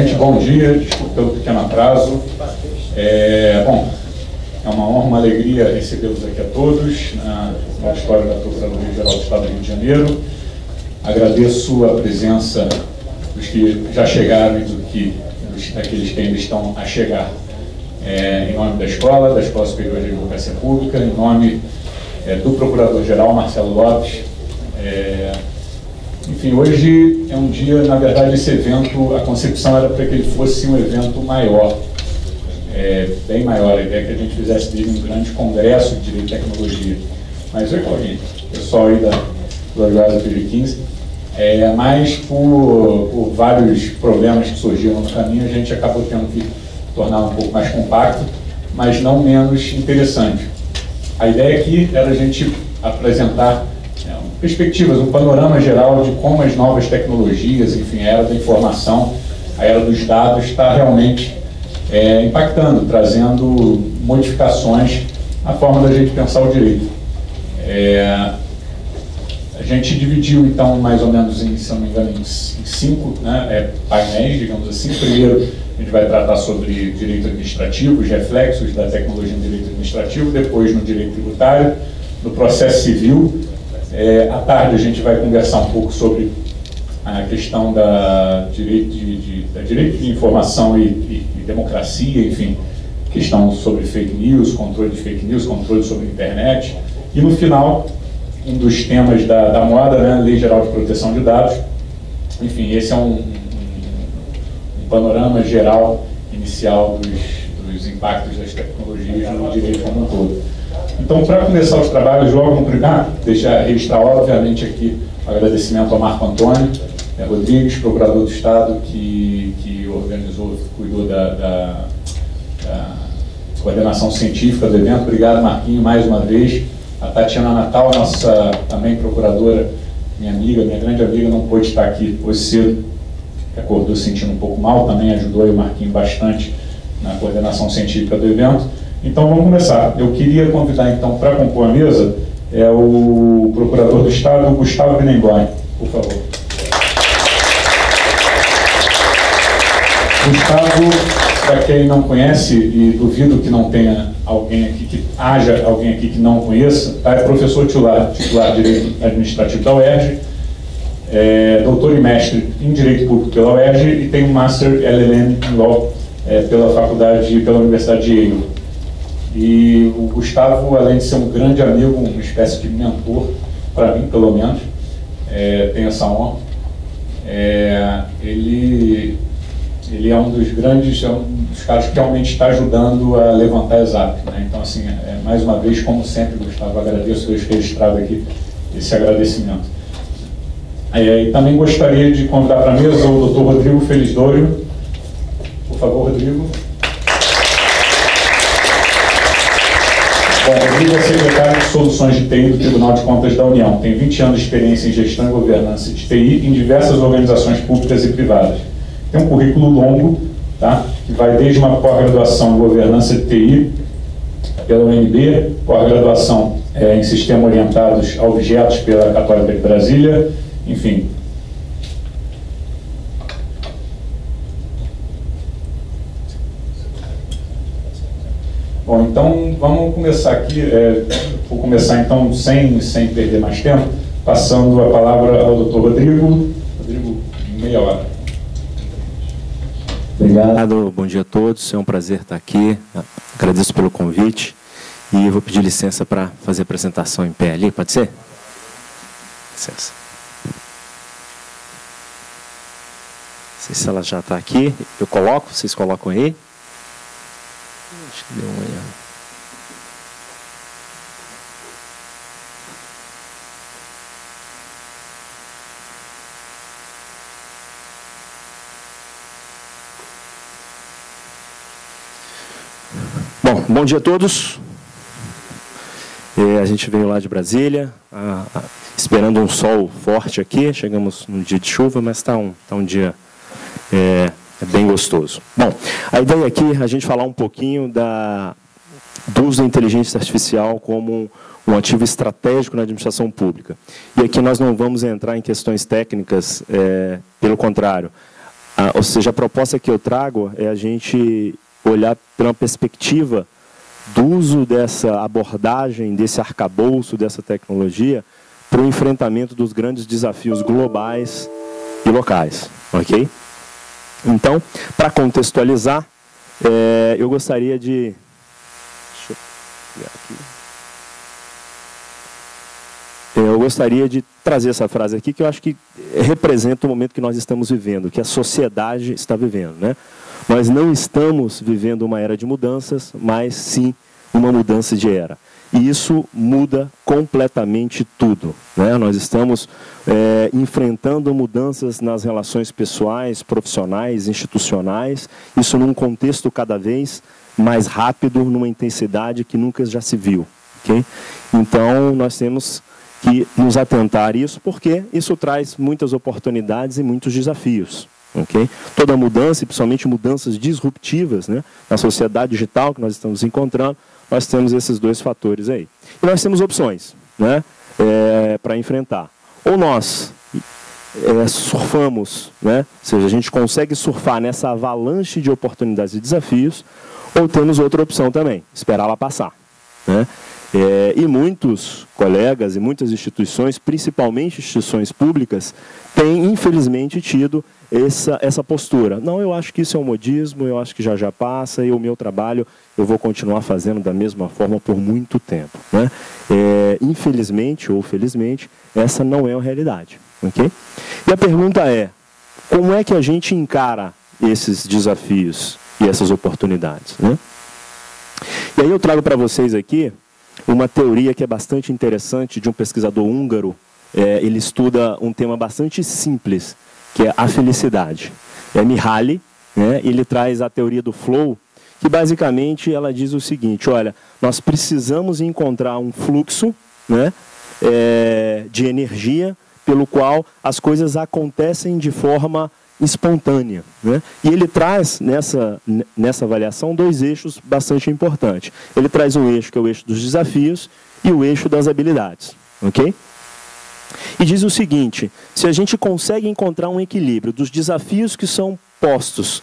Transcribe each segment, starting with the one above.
Gente, bom dia, desculpe pelo pequeno atraso. É, bom, é uma honra, uma alegria recebê-los aqui a todos na, na história da Procuradoria Geral do Estado do Rio de Janeiro. Agradeço a presença dos que já chegaram e do que, dos, daqueles que ainda estão a chegar. É, em nome da escola, da Escola Superior de Advocacia Pública, em nome é, do Procurador-Geral Marcelo Lopes. É, enfim, hoje é um dia, na verdade, esse evento, a concepção era para que ele fosse um evento maior, é, bem maior. A ideia é que a gente fizesse dele um grande congresso de direito e tecnologia. Mas oi, Claudinho, pessoal aí da Gloriosa PG15. É, mas por, por vários problemas que surgiram no caminho, a gente acabou tendo que tornar um pouco mais compacto, mas não menos interessante. A ideia aqui era a gente apresentar perspectivas, um panorama geral de como as novas tecnologias, enfim, a era da informação, a era dos dados está realmente é, impactando, trazendo modificações na forma da gente pensar o direito. É, a gente dividiu, então, mais ou menos, em, se não me engano, em, cinco né, é, painéis, digamos assim. Primeiro, a gente vai tratar sobre direito administrativo, os reflexos da tecnologia no direito administrativo, depois no direito tributário, no processo civil. É, à tarde, a gente vai conversar um pouco sobre a questão da direito de, de, da direito de informação e, e, e democracia, enfim, questão sobre fake news, controle de fake news, controle sobre a internet. E no final, um dos temas da, da moda, né, Lei Geral de Proteção de Dados. Enfim, esse é um, um, um panorama geral inicial dos, dos, impactos das tecnologias no direito como um todo. Então, para começar os trabalhos, logo no primeiro, deixar registrar, obviamente, aqui agradecimento ao Marco Antônio é, Rodrigues, procurador do Estado, que, que organizou, cuidou da, da, da coordenação científica do evento. Obrigado, Marquinho, mais uma vez. A Tatiana Natal, nossa também procuradora, minha amiga, minha grande amiga, não pôde estar aqui hoje cedo, acordou sentindo um pouco mal, também ajudou o Marquinho bastante na coordenação científica do evento. Então vamos começar. Eu queria convidar então para compor a mesa é o Procurador do Estado, Gustavo Benengoin, por favor. Gustavo para quem não conhece, e duvido que não tenha alguém aqui, que haja alguém aqui que não conheça, tá? é professor titular, titular de Direito Administrativo da UERJ, é, doutor e mestre em Direito Público pela UERJ e tem um Master LLM em Law é, pela faculdade, pela Universidade de Yale. E o Gustavo, além de ser um grande amigo, uma espécie de mentor, para mim, pelo menos, é, tem essa honra, é, ele ele é um dos grandes, é um dos caras que realmente está ajudando a levantar a ZAP. Né? Então, assim, é, mais uma vez, como sempre, Gustavo, agradeço, deixo registrado aqui esse agradecimento. É, e também gostaria de convidar para a mesa o Dr. Rodrigo Felizdorio. Por favor, Rodrigo. Rodrigo é secretário de Soluções de TI do Tribunal de Contas da União. Tem 20 anos de experiência em gestão e governança de TI em diversas organizações públicas e privadas tem um currículo longo, tá? que vai desde uma pós-graduação em governança de TI, pela UNB, pós-graduação é, em sistemas orientados a objetos pela Católica de Brasília, enfim. Bom, então vamos começar aqui, é, vou começar então sem, sem perder mais tempo, passando a palavra ao doutor Rodrigo. Rodrigo, meia hora. Obrigado, bom dia a todos. É um prazer estar aqui. Agradeço pelo convite. E vou pedir licença para fazer a apresentação em pé ali, pode ser? Licença. Não sei se ela já está aqui. Eu coloco, vocês colocam aí. Deu uma erro. Bom dia a todos. É, a gente veio lá de Brasília, a, a, esperando um sol forte aqui. Chegamos num dia de chuva, mas está um, tá um dia é, é bem gostoso. Bom, a ideia aqui é a gente falar um pouquinho da, do uso da inteligência artificial como um ativo estratégico na administração pública. E aqui nós não vamos entrar em questões técnicas, é, pelo contrário, a, ou seja, a proposta que eu trago é a gente olhar pela perspectiva do uso dessa abordagem, desse arcabouço, dessa tecnologia, para o enfrentamento dos grandes desafios globais e locais. Ok? Então, para contextualizar, é, eu gostaria de. Deixa eu pegar aqui. É, eu gostaria de trazer essa frase aqui, que eu acho que representa o momento que nós estamos vivendo, que a sociedade está vivendo. Né? Nós não estamos vivendo uma era de mudanças, mas sim uma mudança de era. E isso muda completamente tudo. Né? Nós estamos é, enfrentando mudanças nas relações pessoais, profissionais, institucionais, isso num contexto cada vez mais rápido, numa intensidade que nunca já se viu. Okay? Então, nós temos que nos atentar a isso, porque isso traz muitas oportunidades e muitos desafios. Okay? Toda mudança, e principalmente mudanças disruptivas né, na sociedade digital que nós estamos encontrando, nós temos esses dois fatores aí. E nós temos opções né, é, para enfrentar. Ou nós é, surfamos, né, ou seja, a gente consegue surfar nessa avalanche de oportunidades e desafios, ou temos outra opção também, esperar ela passar. Né? É, e muitos colegas e muitas instituições, principalmente instituições públicas, têm infelizmente tido essa, essa postura. Não, eu acho que isso é um modismo, eu acho que já já passa e o meu trabalho eu vou continuar fazendo da mesma forma por muito tempo. Né? É, infelizmente ou felizmente, essa não é a realidade. Okay? E a pergunta é: como é que a gente encara esses desafios e essas oportunidades? Né? E aí eu trago para vocês aqui uma teoria que é bastante interessante de um pesquisador húngaro. É, ele estuda um tema bastante simples, que é a felicidade. É Mihaly, né, ele traz a teoria do flow, que basicamente ela diz o seguinte: olha, nós precisamos encontrar um fluxo né, é, de energia pelo qual as coisas acontecem de forma espontânea. Né? E ele traz nessa, nessa avaliação dois eixos bastante importantes. Ele traz um eixo que é o eixo dos desafios e o eixo das habilidades. Ok? E diz o seguinte: se a gente consegue encontrar um equilíbrio dos desafios que são postos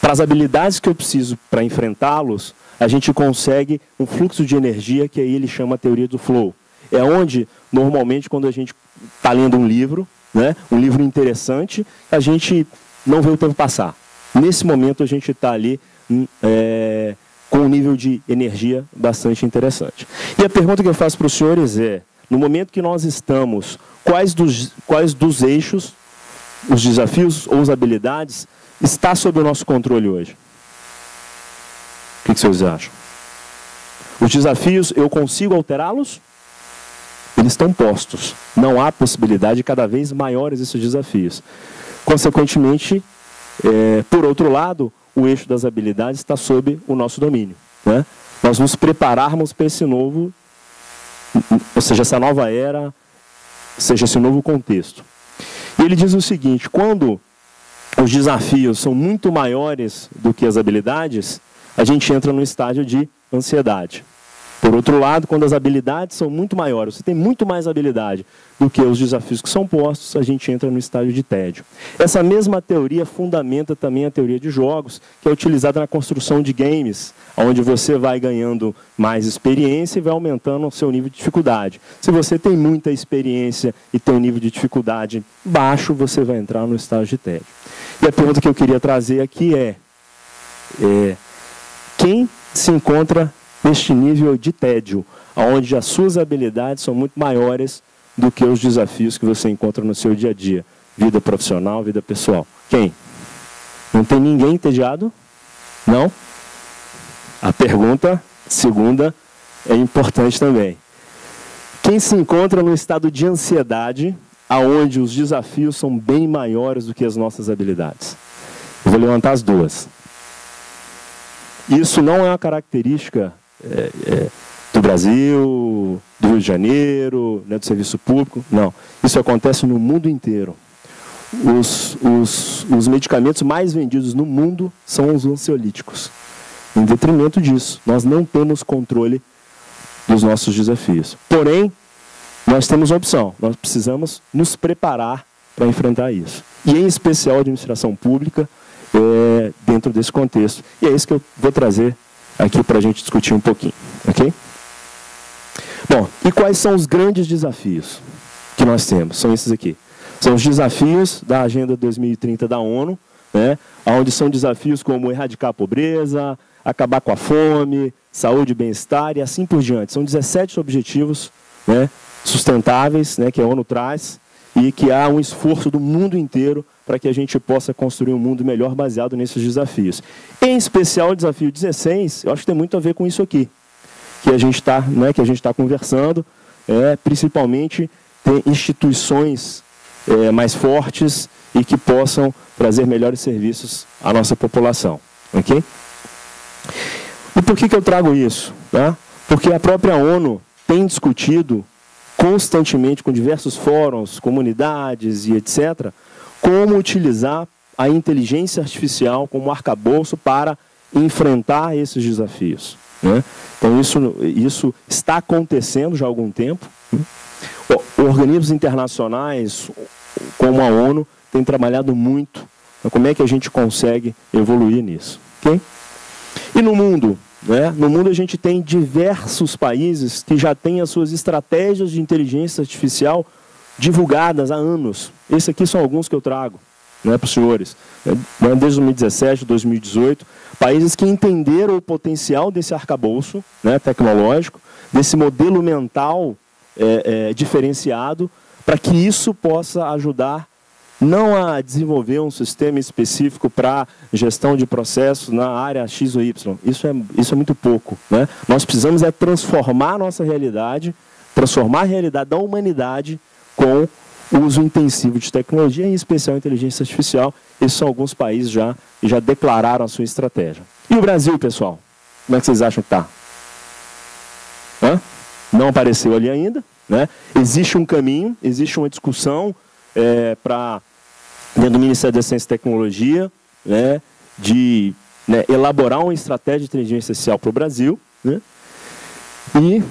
para as habilidades que eu preciso para enfrentá-los, a gente consegue um fluxo de energia que aí ele chama a teoria do flow. É onde, normalmente, quando a gente está lendo um livro, né, um livro interessante, a gente não vê o tempo passar. Nesse momento a gente está ali hum, é, com um nível de energia bastante interessante. E a pergunta que eu faço para os senhores é, no momento que nós estamos, quais dos, quais dos eixos, os desafios ou as habilidades está sob o nosso controle hoje? O que, que vocês acham? Os desafios, eu consigo alterá-los? Eles estão postos. Não há possibilidade de cada vez maiores esses desafios. Consequentemente, é, por outro lado, o eixo das habilidades está sob o nosso domínio. Né? Nós nos prepararmos para esse novo, ou seja, essa nova era, seja esse novo contexto. E ele diz o seguinte: quando os desafios são muito maiores do que as habilidades, a gente entra no estágio de ansiedade. Por outro lado, quando as habilidades são muito maiores, você tem muito mais habilidade do que os desafios que são postos, a gente entra no estágio de tédio. Essa mesma teoria fundamenta também a teoria de jogos, que é utilizada na construção de games, onde você vai ganhando mais experiência e vai aumentando o seu nível de dificuldade. Se você tem muita experiência e tem um nível de dificuldade baixo, você vai entrar no estágio de tédio. E a pergunta que eu queria trazer aqui é, é quem se encontra neste nível de tédio, onde as suas habilidades são muito maiores do que os desafios que você encontra no seu dia a dia, vida profissional, vida pessoal. Quem? Não tem ninguém entediado? Não? A pergunta segunda é importante também. Quem se encontra no estado de ansiedade, aonde os desafios são bem maiores do que as nossas habilidades? Eu vou levantar as duas. Isso não é uma característica é, é, do Brasil, do Rio de Janeiro, né, do serviço público. Não. Isso acontece no mundo inteiro. Os, os, os medicamentos mais vendidos no mundo são os ansiolíticos. Em detrimento disso, nós não temos controle dos nossos desafios. Porém, nós temos uma opção. Nós precisamos nos preparar para enfrentar isso. e, em especial, a administração pública é, dentro desse contexto. E é isso que eu vou trazer aqui para a gente discutir um pouquinho. Ok? Bom, e quais são os grandes desafios que nós temos? São esses aqui. São os desafios da Agenda 2030 da ONU, né, onde são desafios como erradicar a pobreza, acabar com a fome, saúde e bem-estar e assim por diante. São 17 objetivos né, sustentáveis né, que a ONU traz e que há um esforço do mundo inteiro para que a gente possa construir um mundo melhor baseado nesses desafios. Em especial o desafio 16, eu acho que tem muito a ver com isso aqui, que a gente está né, que a gente está conversando, é, principalmente ter instituições é, mais fortes e que possam trazer melhores serviços à nossa população. Ok? E por que, que eu trago isso? Né? Porque a própria ONU tem discutido constantemente com diversos fóruns, comunidades e etc., como utilizar a inteligência artificial como arcabouço para enfrentar esses desafios. Né? Então, isso, isso está acontecendo já há algum tempo. Né? Organismos internacionais, como a ONU, têm trabalhado muito. Então, como é que a gente consegue evoluir nisso? Okay? E no mundo? Né? No mundo a gente tem diversos países que já têm as suas estratégias de inteligência artificial divulgadas há anos. Esses aqui são alguns que eu trago né, para os senhores. Né, desde 2017, 2018, países que entenderam o potencial desse arcabouço né, tecnológico, desse modelo mental é, é, diferenciado, para que isso possa ajudar não a desenvolver um sistema específico para gestão de processos na área X ou Y. Isso é, isso é muito pouco. Né? Nós precisamos é transformar a nossa realidade, transformar a realidade da humanidade com uso intensivo de tecnologia, em especial inteligência artificial. Esses são alguns países já já declararam a sua estratégia. E o Brasil, pessoal? Como é que vocês acham que está? Não apareceu ali ainda. Né? Existe um caminho, existe uma discussão é, para dentro do Ministério da Ciência e Tecnologia, né, de né, elaborar uma estratégia de inteligência artificial para o Brasil. Né, e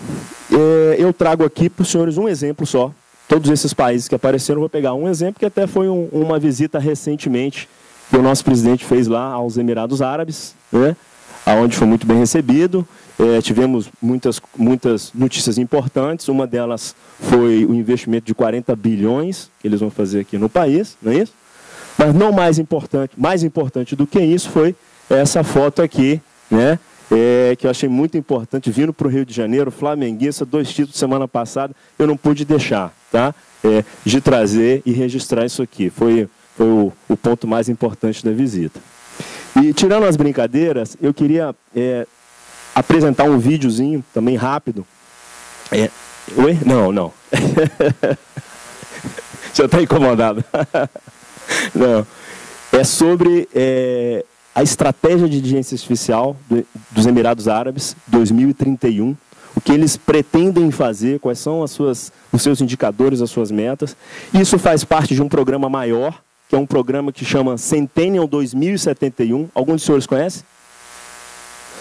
é, eu trago aqui para os senhores um exemplo só. Todos esses países que apareceram, vou pegar um exemplo que até foi um, uma visita recentemente que o nosso presidente fez lá aos Emirados Árabes, né, onde foi muito bem recebido. É, tivemos muitas, muitas notícias importantes. Uma delas foi o investimento de 40 bilhões que eles vão fazer aqui no país, não é isso? Mas não mais importante, mais importante do que isso foi essa foto aqui, né? É, que eu achei muito importante, vindo para o Rio de Janeiro, flamenguista, dois títulos semana passada, eu não pude deixar, tá? É, de trazer e registrar isso aqui. Foi, foi o, o, ponto mais importante da visita. E tirando as brincadeiras, eu queria é, apresentar um videozinho também rápido. É, oi? Não, não. Já está incomodado. Não. É sobre é, a estratégia de inteligência artificial do, dos Emirados Árabes 2031, o que eles pretendem fazer, quais são as suas, os seus indicadores, as suas metas. Isso faz parte de um programa maior, que é um programa que chama Centennial 2071. Alguns dos senhores conhecem?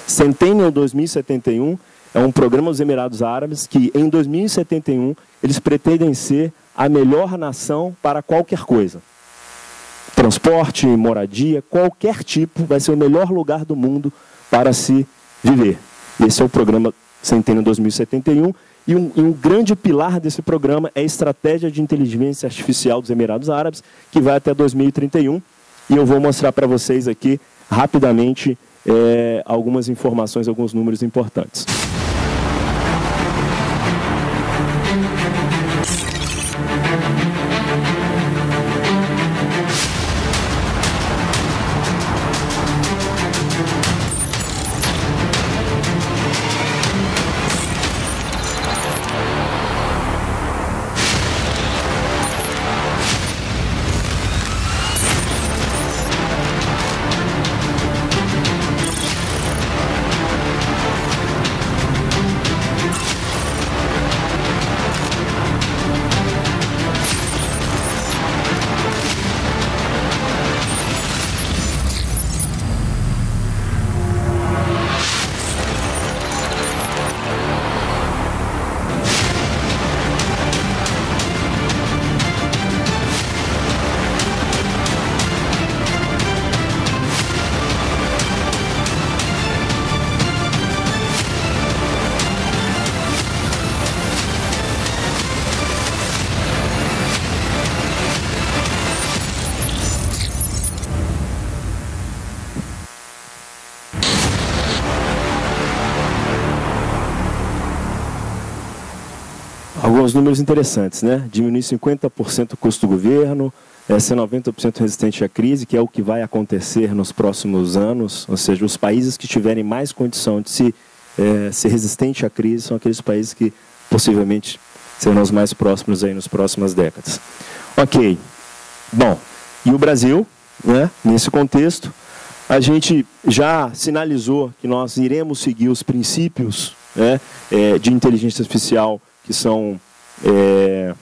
Centennial 2071 é um programa dos Emirados Árabes que, em 2071, eles pretendem ser a melhor nação para qualquer coisa transporte, moradia, qualquer tipo, vai ser o melhor lugar do mundo para se viver. Esse é o programa Centênio 2071. E um, um, grande pilar desse programa é a estratégia de inteligência artificial dos Emirados Árabes, que vai até 2031. E eu vou mostrar para vocês aqui, rapidamente, é, algumas informações, alguns números importantes. Alguns números interessantes, né? Diminuir 50% o custo do governo, é, ser 90% resistente à crise, que é o que vai acontecer nos próximos anos, ou seja, os países que tiverem mais condição de se, é, ser resistente à crise são aqueles países que possivelmente serão os mais próximos aí nas próximas décadas. Ok, bom, e o Brasil, né, nesse contexto, a gente já sinalizou que nós iremos seguir os princípios né, é, de inteligência artificial que são é,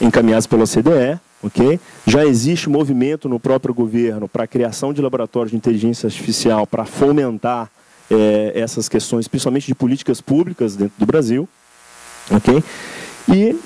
encaminhados pela OCDE, ok? Já existe movimento no próprio governo para a criação de laboratórios de inteligência artificial para fomentar é, essas questões, principalmente de políticas públicas dentro do Brasil, ok? E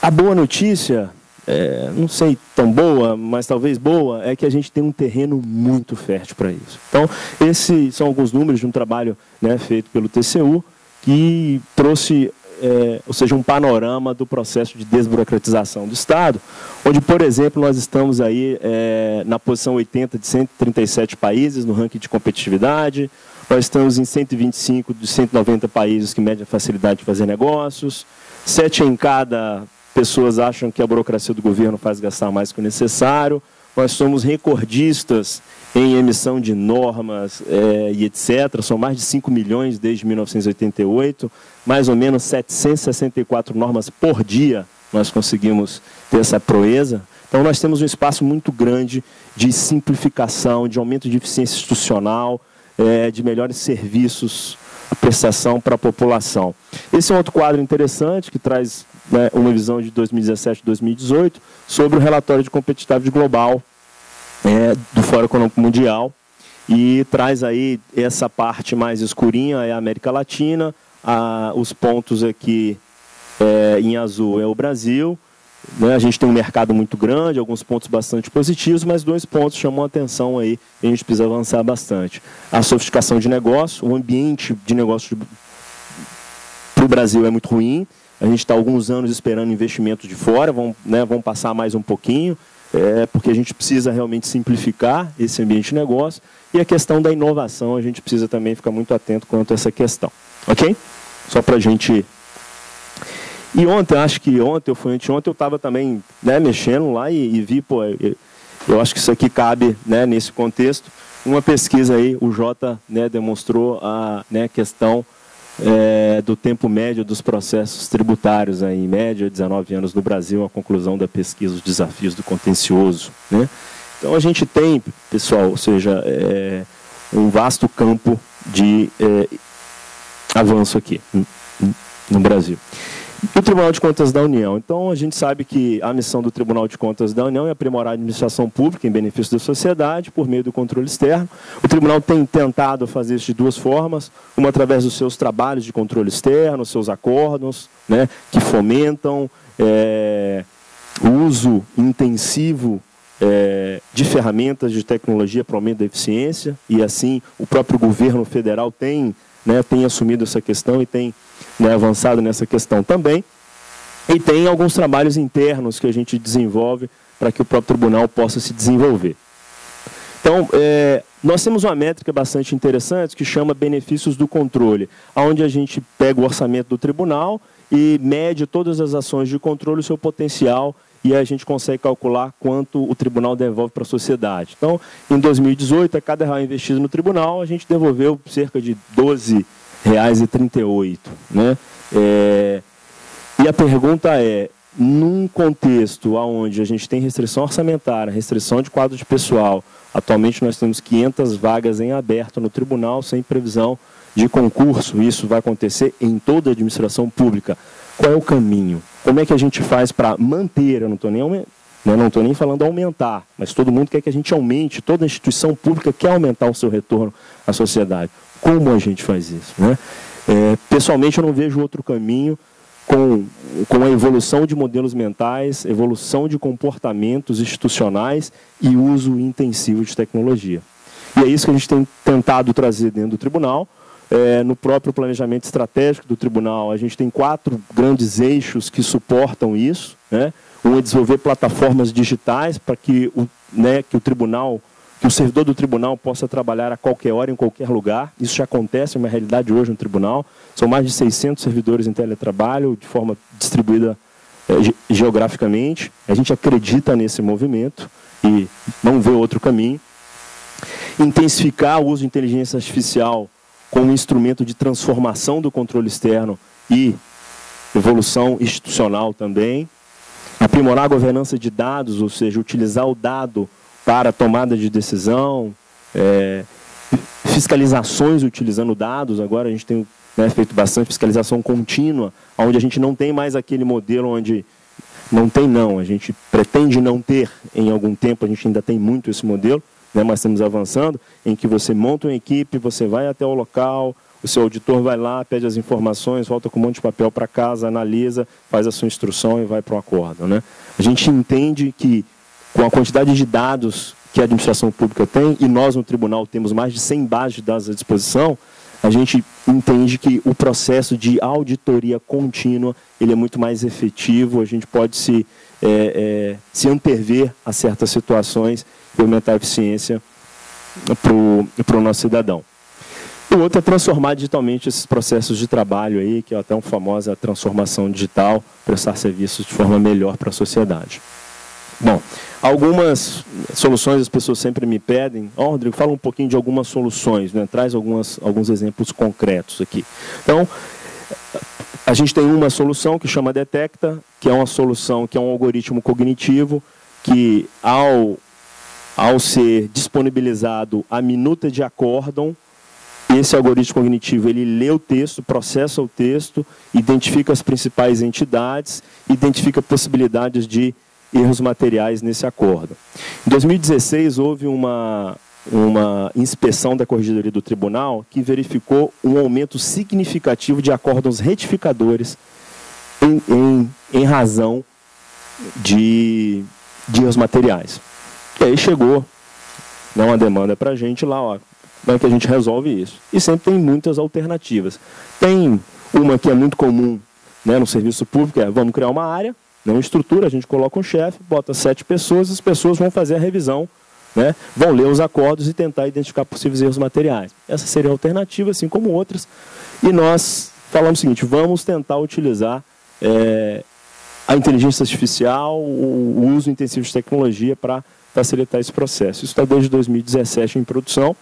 a boa notícia, é, não sei tão boa, mas talvez boa, é que a gente tem um terreno muito fértil para isso. Então, esses são alguns números de um trabalho né, feito pelo TCU que trouxe é, ou seja, um panorama do processo de desburocratização do Estado, onde, por exemplo, nós estamos aí é, na posição 80 de 137 países no ranking de competitividade, nós estamos em 125 de 190 países que medem a facilidade de fazer negócios, sete em cada pessoas acham que a burocracia do governo faz gastar mais que o necessário, nós somos recordistas em emissão de normas é, e etc. São mais de 5 milhões desde 1988, mais ou menos 764 normas por dia nós conseguimos ter essa proeza. Então nós temos um espaço muito grande de simplificação, de aumento de eficiência institucional, é, de melhores serviços, prestação para a população. Esse é um outro quadro interessante que traz né, uma visão de 2017 e 2018 sobre o relatório de competitividade global é, do Fórum Econômico Mundial e traz aí essa parte mais escurinha, é a América Latina, a, os pontos aqui é, em azul é o Brasil, né, a gente tem um mercado muito grande, alguns pontos bastante positivos, mas dois pontos chamam a atenção aí, e a gente precisa avançar bastante. A sofisticação de negócio, o ambiente de negócio para o Brasil é muito ruim, a gente está alguns anos esperando investimento de fora, vão, né, vão passar mais um pouquinho, é, porque a gente precisa realmente simplificar esse ambiente de negócio e a questão da inovação, a gente precisa também ficar muito atento quanto a essa questão. Ok? Só para a gente. E ontem, acho que ontem, ou foi anteontem, eu estava também né, mexendo lá e, e vi, pô, eu, eu, acho que isso aqui cabe né, nesse contexto. Uma pesquisa aí, o Jota né, demonstrou a né, questão é, do tempo médio dos processos tributários, aí, em média, 19 anos no Brasil, a conclusão da pesquisa, os desafios do contencioso. Né? Então a gente tem, pessoal, ou seja, é, um vasto campo de é, avanço aqui no Brasil o Tribunal de Contas da União. Então, a gente sabe que a missão do Tribunal de Contas da União é aprimorar a administração pública em benefício da sociedade por meio do controle externo. O Tribunal tem tentado fazer isso de duas formas: uma através dos seus trabalhos de controle externo, seus acordos, né, que fomentam é, o uso intensivo é, de ferramentas de tecnologia para aumento da eficiência, e assim o próprio governo federal tem, né, tem assumido essa questão e tem né, avançado nessa questão também. E tem alguns trabalhos internos que a gente desenvolve para que o próprio tribunal possa se desenvolver. Então, é, nós temos uma métrica bastante interessante que chama benefícios do controle, onde a gente pega o orçamento do tribunal e mede todas as ações de controle, o seu potencial, e a gente consegue calcular quanto o tribunal devolve para a sociedade. Então, em 2018, a cada real investido no tribunal, a gente devolveu cerca de 12 milhões R$1.038. Né? É, e a pergunta é, num contexto onde a gente tem restrição orçamentária, restrição de quadro de pessoal, atualmente nós temos 500 vagas em aberto no tribunal sem previsão de concurso, isso vai acontecer em toda a administração pública. Qual é o caminho? Como é que a gente faz para manter, eu não estou nem né, não estou nem falando aumentar, mas todo mundo quer que a gente aumente, toda instituição pública quer aumentar o seu retorno à sociedade. Como a gente faz isso? Né? É, pessoalmente, eu não vejo outro caminho com, com a evolução de modelos mentais, evolução de comportamentos institucionais e uso intensivo de tecnologia. E é isso que a gente tem tentado trazer dentro do tribunal. É, no próprio planejamento estratégico do tribunal, a gente tem quatro grandes eixos que suportam isso. Né? Um é desenvolver plataformas digitais para que o, né, que o tribunal que o servidor do tribunal possa trabalhar a qualquer hora, em qualquer lugar. Isso já acontece, é uma realidade hoje no tribunal. São mais de 600 servidores em teletrabalho, de forma distribuída é, geograficamente. A gente acredita nesse movimento e não vê outro caminho. Intensificar o uso de inteligência artificial como instrumento de transformação do controle externo e evolução institucional também. Aprimorar a governança de dados, ou seja, utilizar o dado para tomada de decisão, é, fiscalizações utilizando dados. Agora a gente tem né, feito bastante fiscalização contínua, onde a gente não tem mais aquele modelo onde não tem não, a gente pretende não ter em algum tempo, a gente ainda tem muito esse modelo, né, mas estamos avançando, em que você monta uma equipe, você vai até o local, o seu auditor vai lá, pede as informações, volta com um monte de papel para casa, analisa, faz a sua instrução e vai para o acordo. Né? A gente entende que com a quantidade de dados que a administração pública tem, e nós no tribunal temos mais de 100 bases de dados à disposição, a gente entende que o processo de auditoria contínua ele é muito mais efetivo, a gente pode se, é, é, se antever a certas situações e aumentar a eficiência para o nosso cidadão. O outro é transformar digitalmente esses processos de trabalho aí, que é até uma famosa transformação digital, prestar serviços de forma melhor para a sociedade. Bom, algumas soluções as pessoas sempre me pedem. Ó, oh, Rodrigo, fala um pouquinho de algumas soluções, né? traz algumas, alguns exemplos concretos aqui. Então, a gente tem uma solução que chama Detecta, que é uma solução que é um algoritmo cognitivo que, ao, ao ser disponibilizado a minuta de acórdão, esse algoritmo cognitivo ele lê o texto, processa o texto, identifica as principais entidades, identifica possibilidades de erros materiais nesse acordo. Em 2016 houve uma, uma inspeção da Corregedoria do Tribunal que verificou um aumento significativo de acórdãos retificadores em, em, em razão de, de erros materiais. E aí chegou né, uma demanda para a gente lá, ó, como é que a gente resolve isso? E sempre tem muitas alternativas. Tem uma que é muito comum né, no serviço público, é vamos criar uma área, uma estrutura, a gente coloca um chefe, bota sete pessoas, as pessoas vão fazer a revisão, né, vão ler os acordos e tentar identificar possíveis erros materiais. Essa seria a alternativa, assim como outras. E nós falamos o seguinte, vamos tentar utilizar é, a inteligência artificial, o, o uso intensivo de tecnologia para facilitar esse processo. Isso está desde 2017 em produção.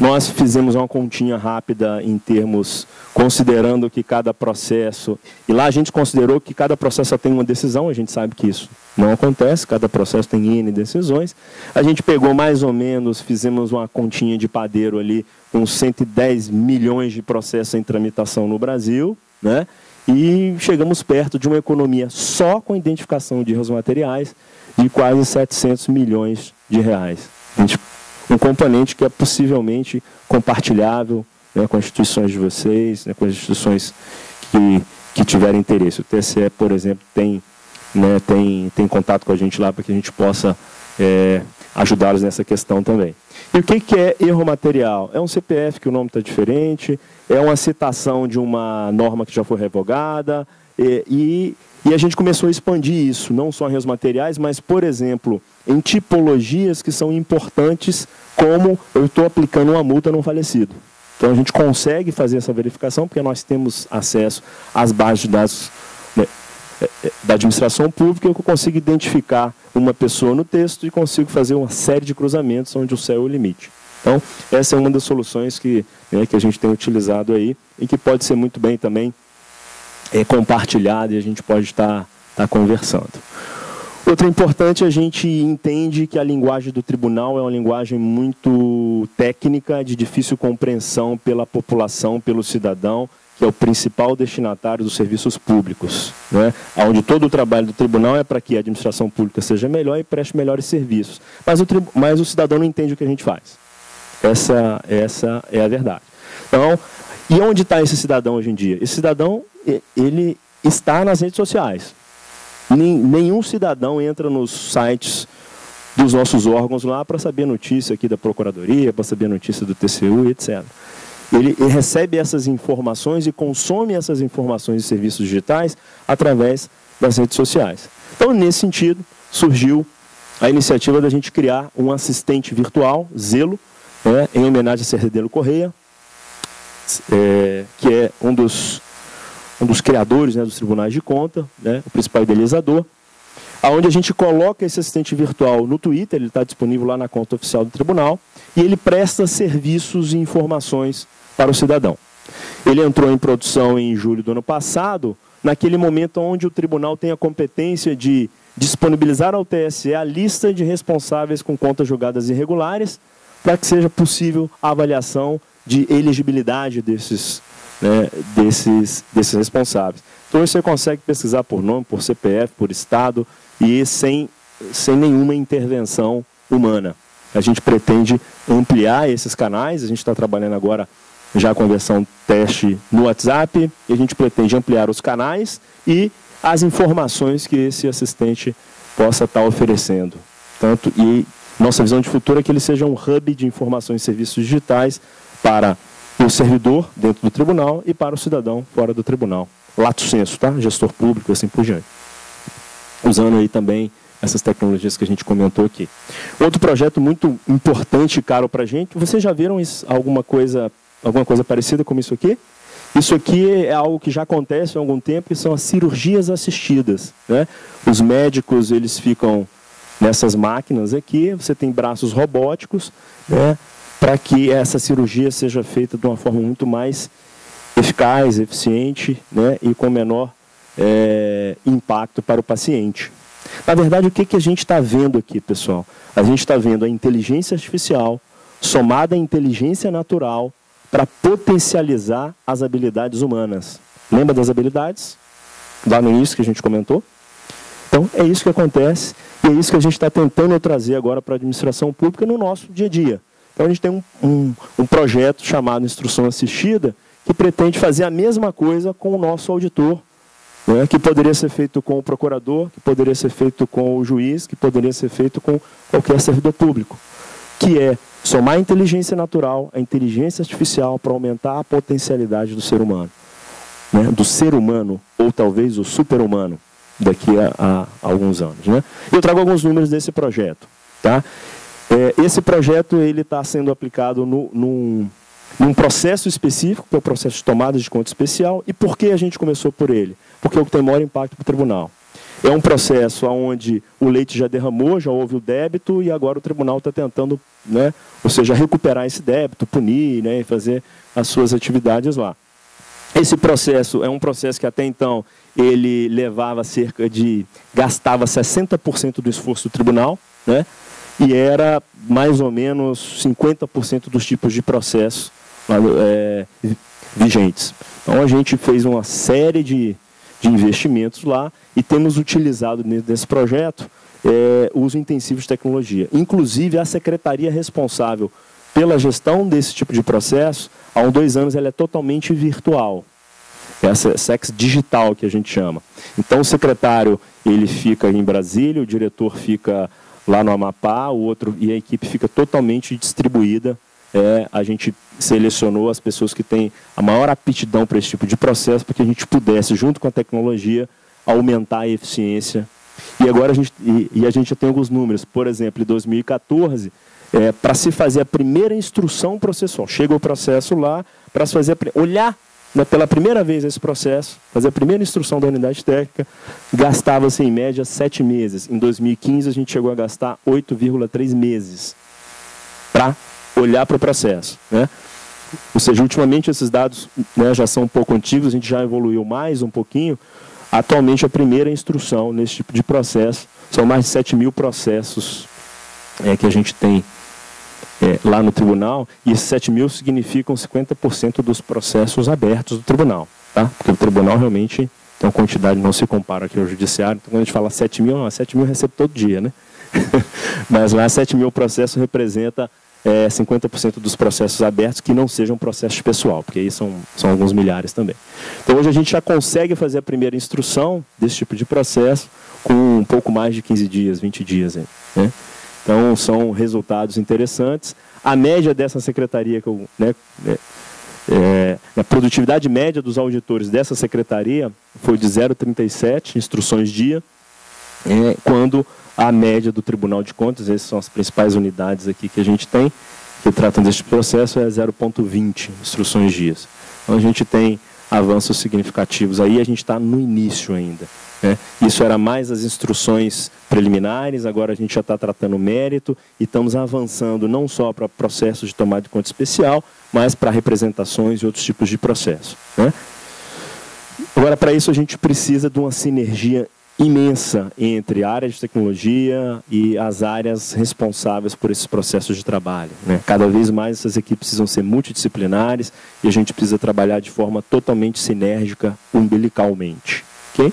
Nós fizemos uma continha rápida em termos, considerando que cada processo, e lá a gente considerou que cada processo só tem uma decisão, a gente sabe que isso não acontece, cada processo tem N decisões. A gente pegou mais ou menos, fizemos uma continha de padeiro ali, com 110 milhões de processos em tramitação no Brasil, né? e chegamos perto de uma economia só com identificação de erros materiais de quase 700 milhões de reais. A gente um componente que é possivelmente compartilhável né, com as instituições de vocês, né, com as instituições que, que tiverem interesse. O TSE, por exemplo, tem, né, tem, tem contato com a gente lá para que a gente possa é, ajudá-los nessa questão também. E o que, que é erro material? É um CPF que o nome está diferente, é uma citação de uma norma que já foi revogada, e, e e a gente começou a expandir isso, não só em erros materiais, mas, por exemplo, em tipologias que são importantes, como eu estou aplicando uma multa no falecido. Então a gente consegue fazer essa verificação porque nós temos acesso às bases de dados né, é, é, da administração pública eu consigo identificar uma pessoa no texto e consigo fazer uma série de cruzamentos onde o céu é o limite. Então, essa é uma das soluções que, né, que a gente tem utilizado aí e que pode ser muito bem também é, compartilhado e a gente pode estar, conversando. Outra importante, a gente entende que a linguagem do tribunal é uma linguagem muito técnica, de difícil compreensão pela população, pelo cidadão, que é o principal destinatário dos serviços públicos, né? onde todo o trabalho do tribunal é para que a administração pública seja melhor e preste melhores serviços. Mas o, mas o cidadão não entende o que a gente faz. Essa, essa é a verdade. Então, e onde está esse cidadão hoje em dia? Esse cidadão ele está nas redes sociais. Nenhum cidadão entra nos sites dos nossos órgãos lá para saber notícia aqui da Procuradoria, para saber notícia do TCU, etc. Ele, recebe essas informações e consome essas informações de serviços digitais através das redes sociais. Então, nesse sentido, surgiu a iniciativa da gente criar um assistente virtual, Zelo, né, em homenagem a Cerdelo Correia, é, que é um dos, um dos criadores né, dos tribunais de conta, né, o principal idealizador, aonde a gente coloca esse assistente virtual no Twitter, ele está disponível lá na conta oficial do tribunal, e ele presta serviços e informações para o cidadão. Ele entrou em produção em julho do ano passado, naquele momento onde o tribunal tem a competência de disponibilizar ao TSE a lista de responsáveis com contas julgadas irregulares, para que seja possível a avaliação de elegibilidade desses, né, desses, desses responsáveis. Então você consegue pesquisar por nome, por CPF, por estado e sem, sem nenhuma intervenção humana. A gente pretende ampliar esses canais, a gente está trabalhando agora já com a versão teste no WhatsApp, e a gente pretende ampliar os canais e as informações que esse assistente possa estar oferecendo. Tanto e nossa visão de futuro é que ele seja um hub de informações e serviços digitais para o servidor dentro do tribunal e para o cidadão fora do tribunal. Lato senso, tá? Gestor público, assim por diante. Usando aí também essas tecnologias que a gente comentou aqui. Outro projeto muito importante e caro para a gente, vocês já viram isso, alguma coisa alguma coisa parecida com isso aqui? Isso aqui é algo que já acontece há algum tempo, que são as cirurgias assistidas. Né? Os médicos eles ficam nessas máquinas aqui, você tem braços robóticos, né? Para que essa cirurgia seja feita de uma forma muito mais eficaz, eficiente né? e com menor é, impacto para o paciente. Na verdade, o que, que a gente está vendo aqui, pessoal? A gente está vendo a inteligência artificial somada à inteligência natural para potencializar as habilidades humanas. Lembra das habilidades? Lá no início que a gente comentou? Então, é isso que acontece e é isso que a gente está tentando trazer agora para a administração pública no nosso dia a dia. Então, a gente tem um, um, um projeto chamado Instrução Assistida que pretende fazer a mesma coisa com o nosso auditor, né, que poderia ser feito com o procurador, que poderia ser feito com o juiz, que poderia ser feito com qualquer servidor público, que é somar a inteligência natural, a inteligência artificial para aumentar a potencialidade do ser humano. Né? Do ser humano, ou talvez o super-humano, daqui a, a, alguns anos. Né? Eu trago alguns números desse projeto. Tá? É, esse projeto ele está sendo aplicado no, num, num processo específico, que é o processo de tomada de conta especial. E por que a gente começou por ele? Porque é o que tem maior impacto para o tribunal. É um processo onde o leite já derramou, já houve o débito e agora o tribunal está tentando, né, ou seja, recuperar esse débito, punir, né, fazer as suas atividades lá. Esse processo é um processo que até então ele levava cerca de gastava 60% do esforço do tribunal, né? E era mais ou menos 50% dos tipos de processo é, vigentes. Então a gente fez uma série de de investimentos lá e temos utilizado nesse projeto é, uso intensivo de tecnologia. Inclusive, a secretaria responsável pela gestão desse tipo de processo, há uns dois anos ela é totalmente virtual. Essa sex digital que a gente chama. Então, o secretário ele fica em Brasília, o diretor fica lá no Amapá, o outro e a equipe fica totalmente distribuída é, a gente selecionou as pessoas que têm a maior aptidão para esse tipo de processo, para que a gente pudesse, junto com a tecnologia, aumentar a eficiência. E agora a gente, e, e a gente já tem alguns números. Por exemplo, em 2014, é, para se fazer a primeira instrução processual, chega o processo lá, para se fazer olhar né, pela primeira vez esse processo, fazer a primeira instrução da unidade técnica, gastava-se em média sete meses. Em 2015 a gente chegou a gastar 8,3 meses para olhar para o processo. Né? Ou seja, ultimamente esses dados né, já são um pouco antigos, a gente já evoluiu mais um pouquinho. Atualmente, a primeira instrução nesse tipo de processo são mais de 7 mil processos é, que a gente tem é, lá no tribunal, e esses 7 mil significam 50% dos processos abertos do tribunal. Tá? Porque o tribunal realmente tem uma quantidade, não se compara aqui ao judiciário. Então, quando a gente fala 7 mil, não, 7 mil recebe todo dia, né? Mas lá 7 mil processos representa é, 50% dos processos abertos que não sejam processos pessoal, porque aí são, são alguns milhares também. Então hoje a gente já consegue fazer a primeira instrução desse tipo de processo com um pouco mais de 15 dias, 20 dias. Né? Então são resultados interessantes. A média dessa secretaria, que eu, né, é, é a produtividade média dos auditores dessa secretaria foi de 0,37 instruções dia. é, quando a média do Tribunal de Contas, essas são as principais unidades aqui que a gente tem, que tratam deste processo, é 0,20 instruções dias. Então a gente tem avanços significativos aí, a gente está no início ainda. Né? Isso era mais as instruções preliminares, agora a gente já está tratando o mérito e estamos avançando não só para processos de tomada de conta especial, mas para representações e outros tipos de processo. Né? Agora, para isso, a gente precisa de uma sinergia imensa entre a área de tecnologia e as áreas responsáveis por esses processos de trabalho. Né? Cada vez mais essas equipes precisam ser multidisciplinares e a gente precisa trabalhar de forma totalmente sinérgica, umbilicalmente. Okay?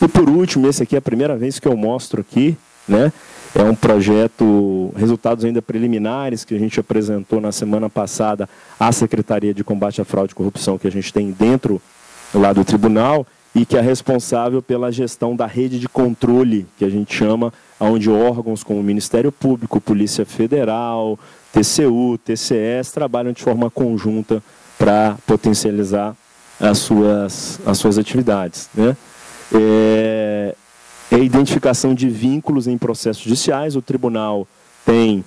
E por último, esse aqui é a primeira vez que eu mostro aqui, né? É um projeto, resultados ainda preliminares que a gente apresentou na semana passada à Secretaria de Combate à Fraude e Corrupção que a gente tem dentro lá do tribunal e que é responsável pela gestão da rede de controle, que a gente chama, onde órgãos como o Ministério Público, Polícia Federal, TCU, TCS trabalham de forma conjunta para potencializar as suas, as suas atividades. Né? É, é identificação de vínculos em processos judiciais. O tribunal tem,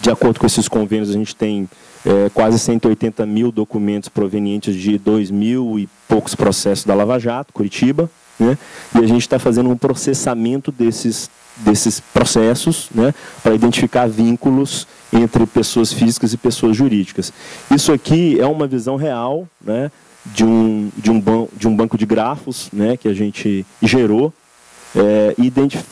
de acordo com esses convênios, a gente tem é, quase 180 mil documentos provenientes de 2 mil e poucos processos da Lava Jato, Curitiba, né? e a gente está fazendo um processamento desses, desses processos né? para identificar vínculos entre pessoas físicas e pessoas jurídicas. Isso aqui é uma visão real, né? De um, de um, ban de um banco de grafos né, que a gente gerou, é,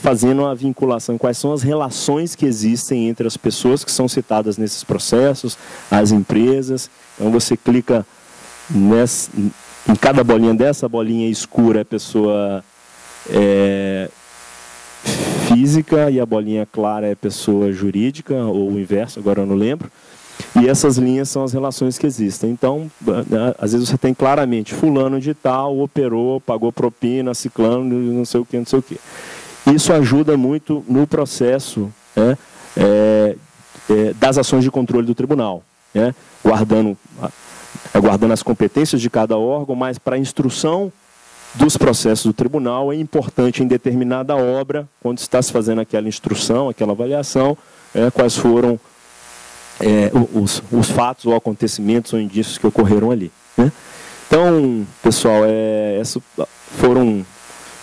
fazendo a vinculação, quais são as relações que existem entre as pessoas que são citadas nesses processos, as empresas. Então você clica nessa, em cada bolinha dessa, bolinha escura é a pessoa é, física e a bolinha clara é pessoa jurídica, ou o inverso, agora eu não lembro. E essas linhas são as relações que existem. Então, né, às vezes você tem claramente fulano de tal, operou, pagou propina, ciclano, não sei o que, não sei o que. Isso ajuda muito no processo né, é, é, das ações de controle do tribunal, né, guardando, guardando as competências de cada órgão, mas para a instrução dos processos do tribunal é importante em determinada obra, quando está se fazendo aquela instrução, aquela avaliação, é, quais foram é, os, os, fatos ou acontecimentos ou indícios que ocorreram ali. Né? Então, pessoal, é, foram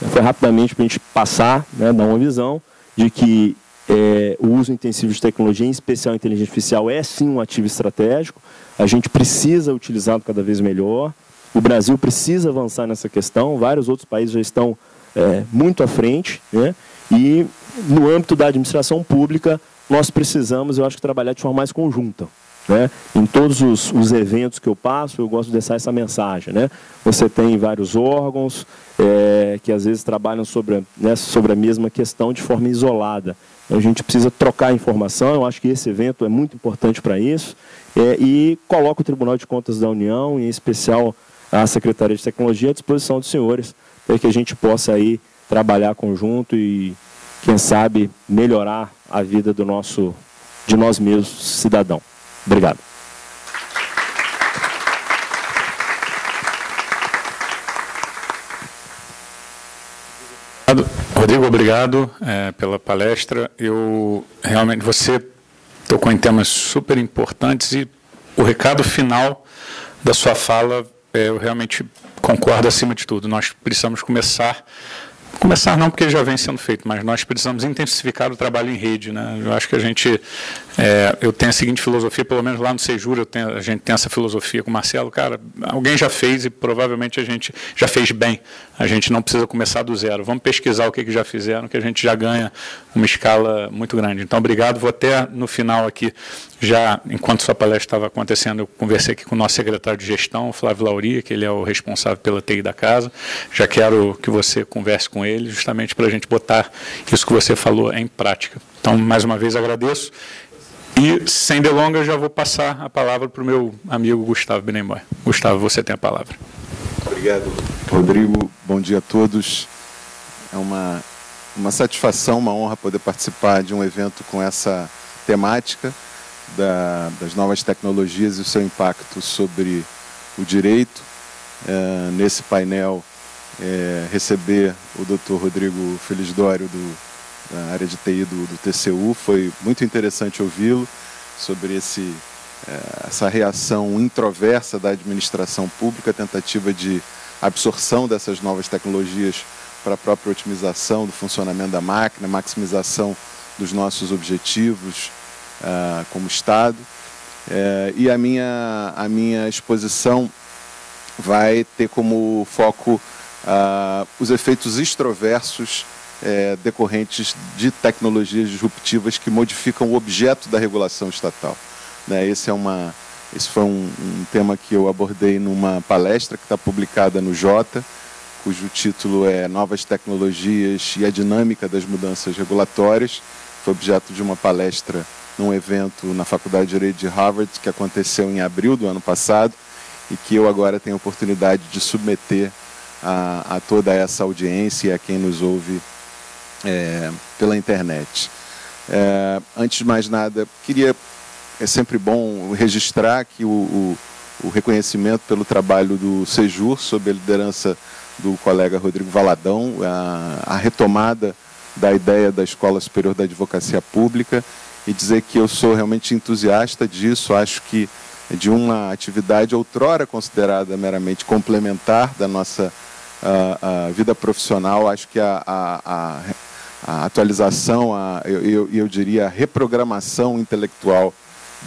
foi rapidamente para a gente passar, né, dar uma visão de que é, o uso intensivo de tecnologia, em especial inteligência artificial, é sim um ativo estratégico. A gente precisa utilizá-lo cada vez melhor. O Brasil precisa avançar nessa questão. Vários outros países já estão é, muito à frente. Né? E no âmbito da administração pública, nós precisamos, eu acho que, trabalhar de forma mais conjunta. Né? Em todos os, os, eventos que eu passo, eu gosto de deixar essa mensagem. Né? Você tem vários órgãos é, que às vezes trabalham sobre, né, sobre a mesma questão de forma isolada. A gente precisa trocar informação, eu acho que esse evento é muito importante para isso. É, e coloco o Tribunal de Contas da União, em especial a Secretaria de Tecnologia, à disposição dos senhores, para que a gente possa aí trabalhar conjunto e quem sabe, melhorar a vida do nosso, de nós mesmos, cidadão. Obrigado. Rodrigo, obrigado é, pela palestra. Eu realmente você tocou em temas super importantes e o recado final da sua fala é, eu realmente concordo acima de tudo. Nós precisamos começar Começar não, porque já vem sendo feito, mas nós precisamos intensificar o trabalho em rede. Né? Eu acho que a gente, é, eu tenho a seguinte filosofia, pelo menos lá no Sejura, a gente tem essa filosofia com o Marcelo, cara, alguém já fez e provavelmente a gente já fez bem. A gente não precisa começar do zero. Vamos pesquisar o que, que já fizeram, que a gente já ganha uma escala muito grande. Então, obrigado. Vou até no final aqui, já enquanto sua palestra estava acontecendo, eu conversei aqui com o nosso secretário de gestão, Flávio Lauria, que ele é o responsável pela TI da casa. Já quero que você converse com ele ele, justamente para a gente botar isso que você falou em prática. Então, mais uma vez, agradeço. E, sem delongas, já vou passar a palavra para o meu amigo Gustavo Benemboy. Gustavo, você tem a palavra. Obrigado, Rodrigo. Bom dia a todos. É uma, uma satisfação, uma honra poder participar de um evento com essa temática da, das novas tecnologias e o seu impacto sobre o direito. É, nesse painel é, receber o Dr. Rodrigo Felizdório do, da área de TI do, do TCU. Foi muito interessante ouvi-lo sobre esse, é, essa reação introversa da administração pública, tentativa de absorção dessas novas tecnologias para a própria otimização do funcionamento da máquina, maximização dos nossos objetivos uh, como Estado. Uh, e a minha, a minha exposição vai ter como foco uh, os efeitos extroversos eh, decorrentes de tecnologias disruptivas que modificam o objeto da regulação estatal. Né? Esse, é uma, esse foi um, um tema que eu abordei numa palestra que está publicada no Jota, cujo título é Novas Tecnologias e a Dinâmica das Mudanças Regulatórias. Foi objeto de uma palestra num evento na Faculdade de Direito de Harvard, que aconteceu em abril do ano passado e que eu agora tenho a oportunidade de submeter a, a toda essa audiência e a quem nos ouve é, pela internet. É, antes de mais nada, queria, é sempre bom registrar que o, o, o reconhecimento pelo trabalho do Sejur, sob a liderança do colega Rodrigo Valadão, a, a retomada da ideia da Escola Superior da Advocacia Pública e dizer que eu sou realmente entusiasta disso, acho que de uma atividade outrora considerada meramente complementar da nossa uh, uh, vida profissional, acho que a, a, a, a atualização, a, eu, eu, eu, diria a reprogramação intelectual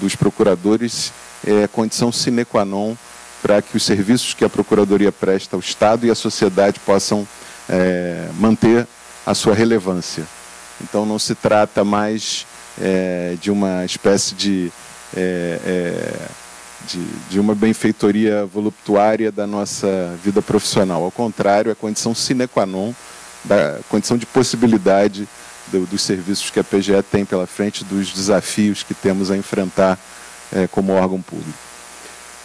dos procuradores é condição sine qua non para que os serviços que a Procuradoria presta ao Estado e à sociedade possam é, manter a sua relevância. Então não se trata mais é, de uma espécie de, é, é de, de, uma benfeitoria voluptuária da nossa vida profissional. Ao contrário, é condição sine qua non, da condição de possibilidade do, dos serviços que a PGE tem pela frente, dos desafios que temos a enfrentar é, como órgão público.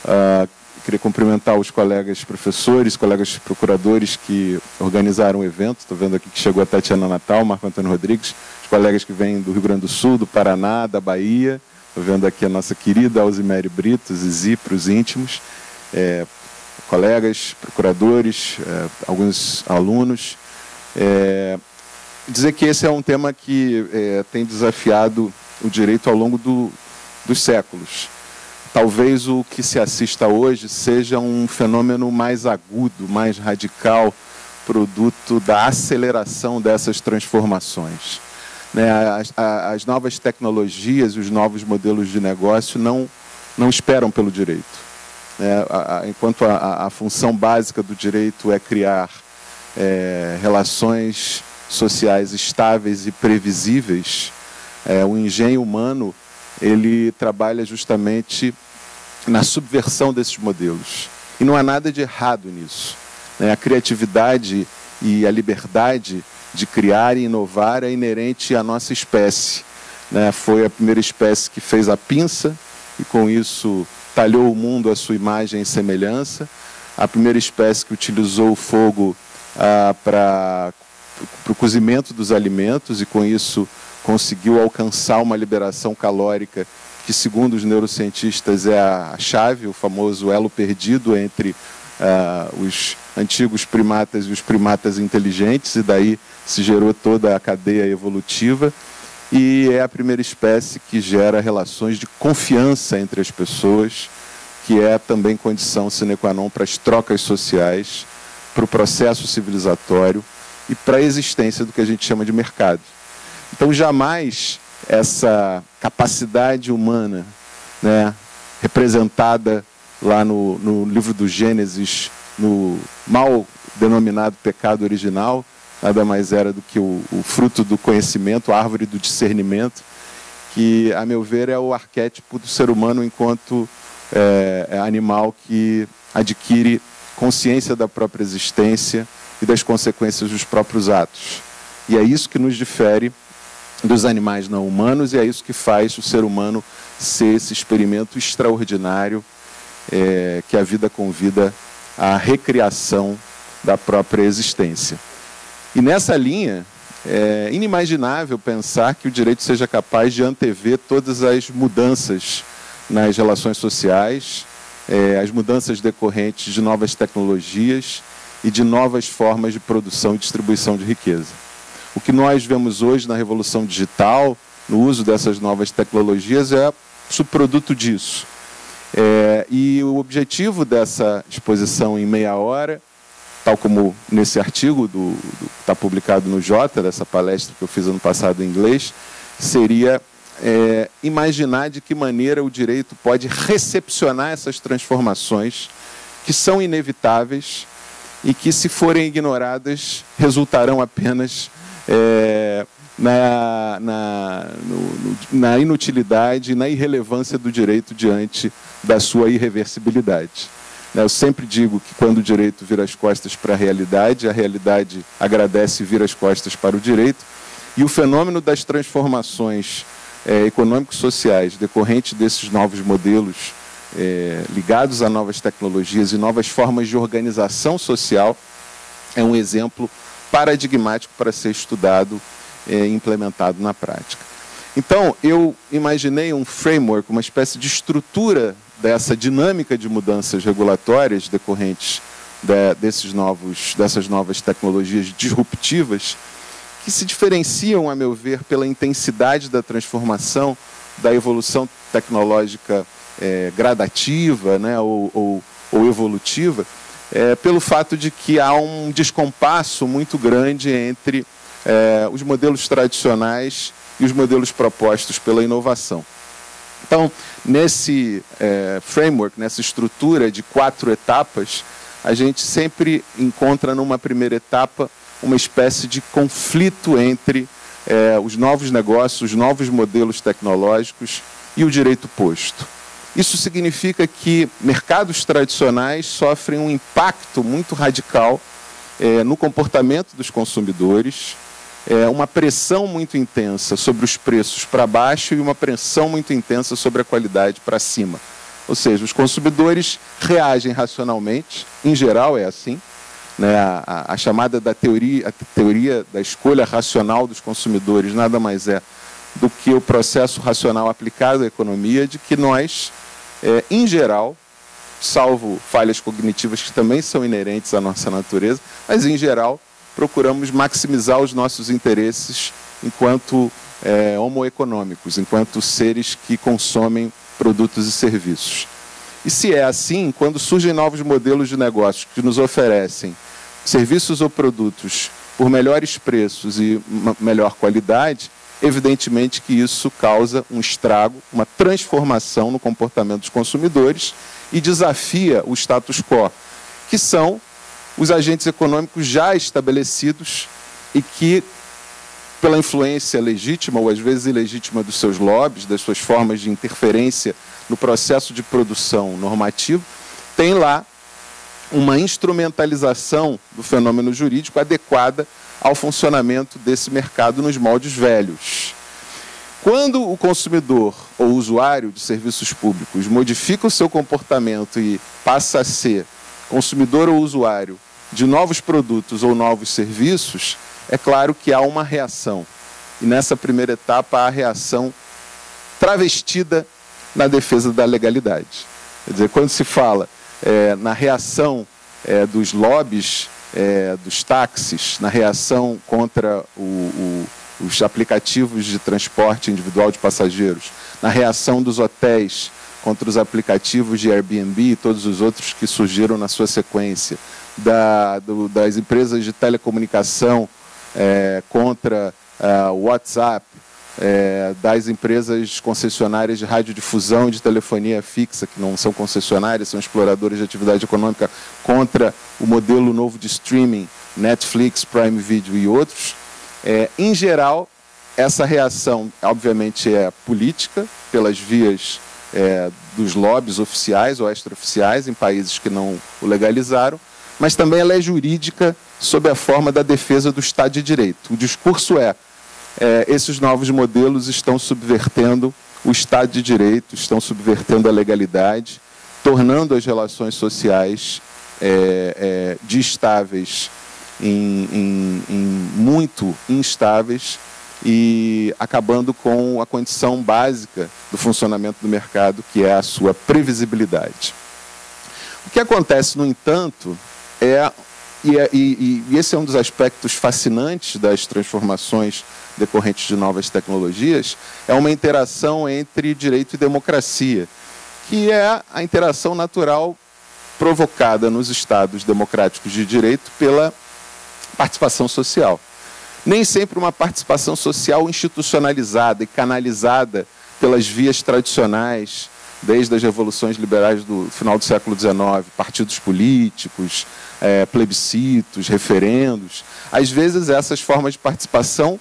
Uh, Queria cumprimentar os colegas professores, colegas procuradores que organizaram o evento. Estou vendo aqui que chegou a Tatiana Natal, Marco Antônio Rodrigues, os colegas que vêm do Rio Grande do Sul, do Paraná, da Bahia. Estou vendo aqui a nossa querida Alzimério Brito, Zizi, para os íntimos. É, colegas, procuradores, é, alguns alunos. É, dizer que esse é um tema que é, tem desafiado o direito ao longo do, dos séculos talvez o que se assista hoje seja um fenômeno mais agudo, mais radical, produto da aceleração dessas transformações. Né? As, as, novas tecnologias os novos modelos de negócio não, não esperam pelo direito. Né? enquanto a, a, função básica do direito é criar é, relações sociais estáveis e previsíveis, é, o engenho humano ele trabalha justamente na subversão desses modelos. E não há nada de errado nisso. Né? A criatividade e a liberdade de criar e inovar é inerente à nossa espécie. Né? Foi a primeira espécie que fez a pinça e com isso talhou o mundo à sua imagem e semelhança. A primeira espécie que utilizou o fogo ah, para o cozimento dos alimentos e com isso conseguiu alcançar uma liberação calórica que, segundo os neurocientistas, é a chave, o famoso elo perdido entre uh, os antigos primatas e os primatas inteligentes, e daí se gerou toda a cadeia evolutiva. E é a primeira espécie que gera relações de confiança entre as pessoas, que é também condição sine qua non para as trocas sociais, para o processo civilizatório e para a existência do que a gente chama de mercado. Então, jamais essa capacidade humana, né, representada lá no, no livro do Gênesis, no mal denominado pecado original, nada mais era do que o, o, fruto do conhecimento, a árvore do discernimento, que, a meu ver, é o arquétipo do ser humano enquanto é, é animal que adquire consciência da própria existência e das consequências dos próprios atos. E é isso que nos difere dos animais não humanos, e é isso que faz o ser humano ser esse experimento extraordinário é, que a vida convida à recriação da própria existência. E nessa linha, é inimaginável pensar que o direito seja capaz de antever todas as mudanças nas relações sociais, é, as mudanças decorrentes de novas tecnologias e de novas formas de produção e distribuição de riqueza. O que nós vemos hoje na revolução digital, no uso dessas novas tecnologias, é subproduto disso. É, e o objetivo dessa exposição em meia hora, tal como nesse artigo do, está publicado no Jota, dessa palestra que eu fiz ano passado em inglês, seria é, imaginar de que maneira o direito pode recepcionar essas transformações que são inevitáveis e que, se forem ignoradas, resultarão apenas é, na, na, no, na inutilidade e na irrelevância do direito diante da sua irreversibilidade. Né, eu sempre digo que quando o direito vira as costas para a realidade, a realidade agradece e vira as costas para o direito, e o fenômeno das transformações é, econômicos sociais decorrentes desses novos modelos é, ligados a novas tecnologias e novas formas de organização social é um exemplo paradigmático para ser estudado é, e implementado na prática. Então, eu imaginei um framework, uma espécie de estrutura dessa dinâmica de mudanças regulatórias decorrentes de, desses novos, dessas novas tecnologias disruptivas, que se diferenciam, a meu ver, pela intensidade da transformação, da evolução tecnológica é, gradativa né, ou, ou, ou evolutiva, é, pelo fato de que há um descompasso muito grande entre é, os modelos tradicionais e os modelos propostos pela inovação. Então, nesse é, framework, nessa estrutura de quatro etapas, a gente sempre encontra numa primeira etapa uma espécie de conflito entre é, os novos negócios, os novos modelos tecnológicos e o direito posto. Isso significa que mercados tradicionais sofrem um impacto muito radical é, no comportamento dos consumidores, é, uma pressão muito intensa sobre os preços para baixo e uma pressão muito intensa sobre a qualidade para cima. Ou seja, os consumidores reagem racionalmente, em geral é assim. Né? A, a, a chamada da teoria, a teoria da escolha racional dos consumidores nada mais é do que o processo racional aplicado à economia, de que nós, é, em geral, salvo falhas cognitivas que também são inerentes à nossa natureza, mas em geral procuramos maximizar os nossos interesses enquanto é, homoeconômicos, enquanto seres que consomem produtos e serviços. E se é assim, quando surgem novos modelos de negócios que nos oferecem serviços ou produtos por melhores preços e melhor qualidade, evidentemente que isso causa um estrago, uma transformação no comportamento dos consumidores e desafia o status quo, que são os agentes econômicos já estabelecidos e que, pela influência legítima ou às vezes ilegítima dos seus lobbies, das suas formas de interferência no processo de produção normativo, tem lá uma instrumentalização do fenômeno jurídico adequada ao funcionamento desse mercado nos moldes velhos. Quando o consumidor ou usuário de serviços públicos modifica o seu comportamento e passa a ser consumidor ou usuário de novos produtos ou novos serviços, é claro que há uma reação. E nessa primeira etapa, há a reação travestida na defesa da legalidade. Quer dizer, quando se fala é, na reação é, dos lobbies é, dos táxis, na reação contra o, o, os aplicativos de transporte individual de passageiros, na reação dos hotéis contra os aplicativos de Airbnb e todos os outros que surgiram na sua sequência, da, do, das empresas de telecomunicação é, contra é, o WhatsApp, é, das empresas concessionárias de radiodifusão e de telefonia fixa, que não são concessionárias, são exploradores de atividade econômica, contra o modelo novo de streaming, Netflix, Prime Video e outros. É, em geral, essa reação, obviamente, é política, pelas vias é, dos lobbies oficiais ou extraoficiais em países que não o legalizaram, mas também ela é jurídica sob a forma da defesa do Estado de Direito. O discurso é, é esses novos modelos estão subvertendo o Estado de Direito, estão subvertendo a legalidade, tornando as relações sociais é, é, de estáveis em, em, em muito instáveis e acabando com a condição básica do funcionamento do mercado, que é a sua previsibilidade. O que acontece, no entanto, é e, e, e esse é um dos aspectos fascinantes das transformações decorrentes de novas tecnologias, é uma interação entre direito e democracia, que é a interação natural provocada nos estados democráticos de direito pela participação social. Nem sempre uma participação social institucionalizada e canalizada pelas vias tradicionais, desde as revoluções liberais do final do século XIX, partidos políticos, é, plebiscitos, referendos. Às vezes, essas formas de participação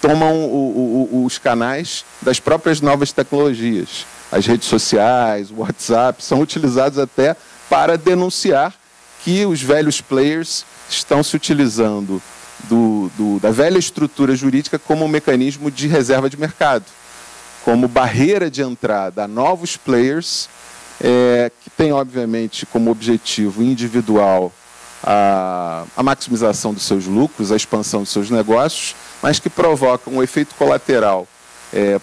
tomam o, o, os canais das próprias novas tecnologias. As redes sociais, o WhatsApp, são utilizados até para denunciar que os velhos players estão se utilizando do, do, da velha estrutura jurídica como um mecanismo de reserva de mercado, como barreira de entrada a novos players, é, que tem, obviamente, como objetivo individual a, a maximização dos seus lucros, a expansão dos seus negócios, mas que provocam um efeito colateral é,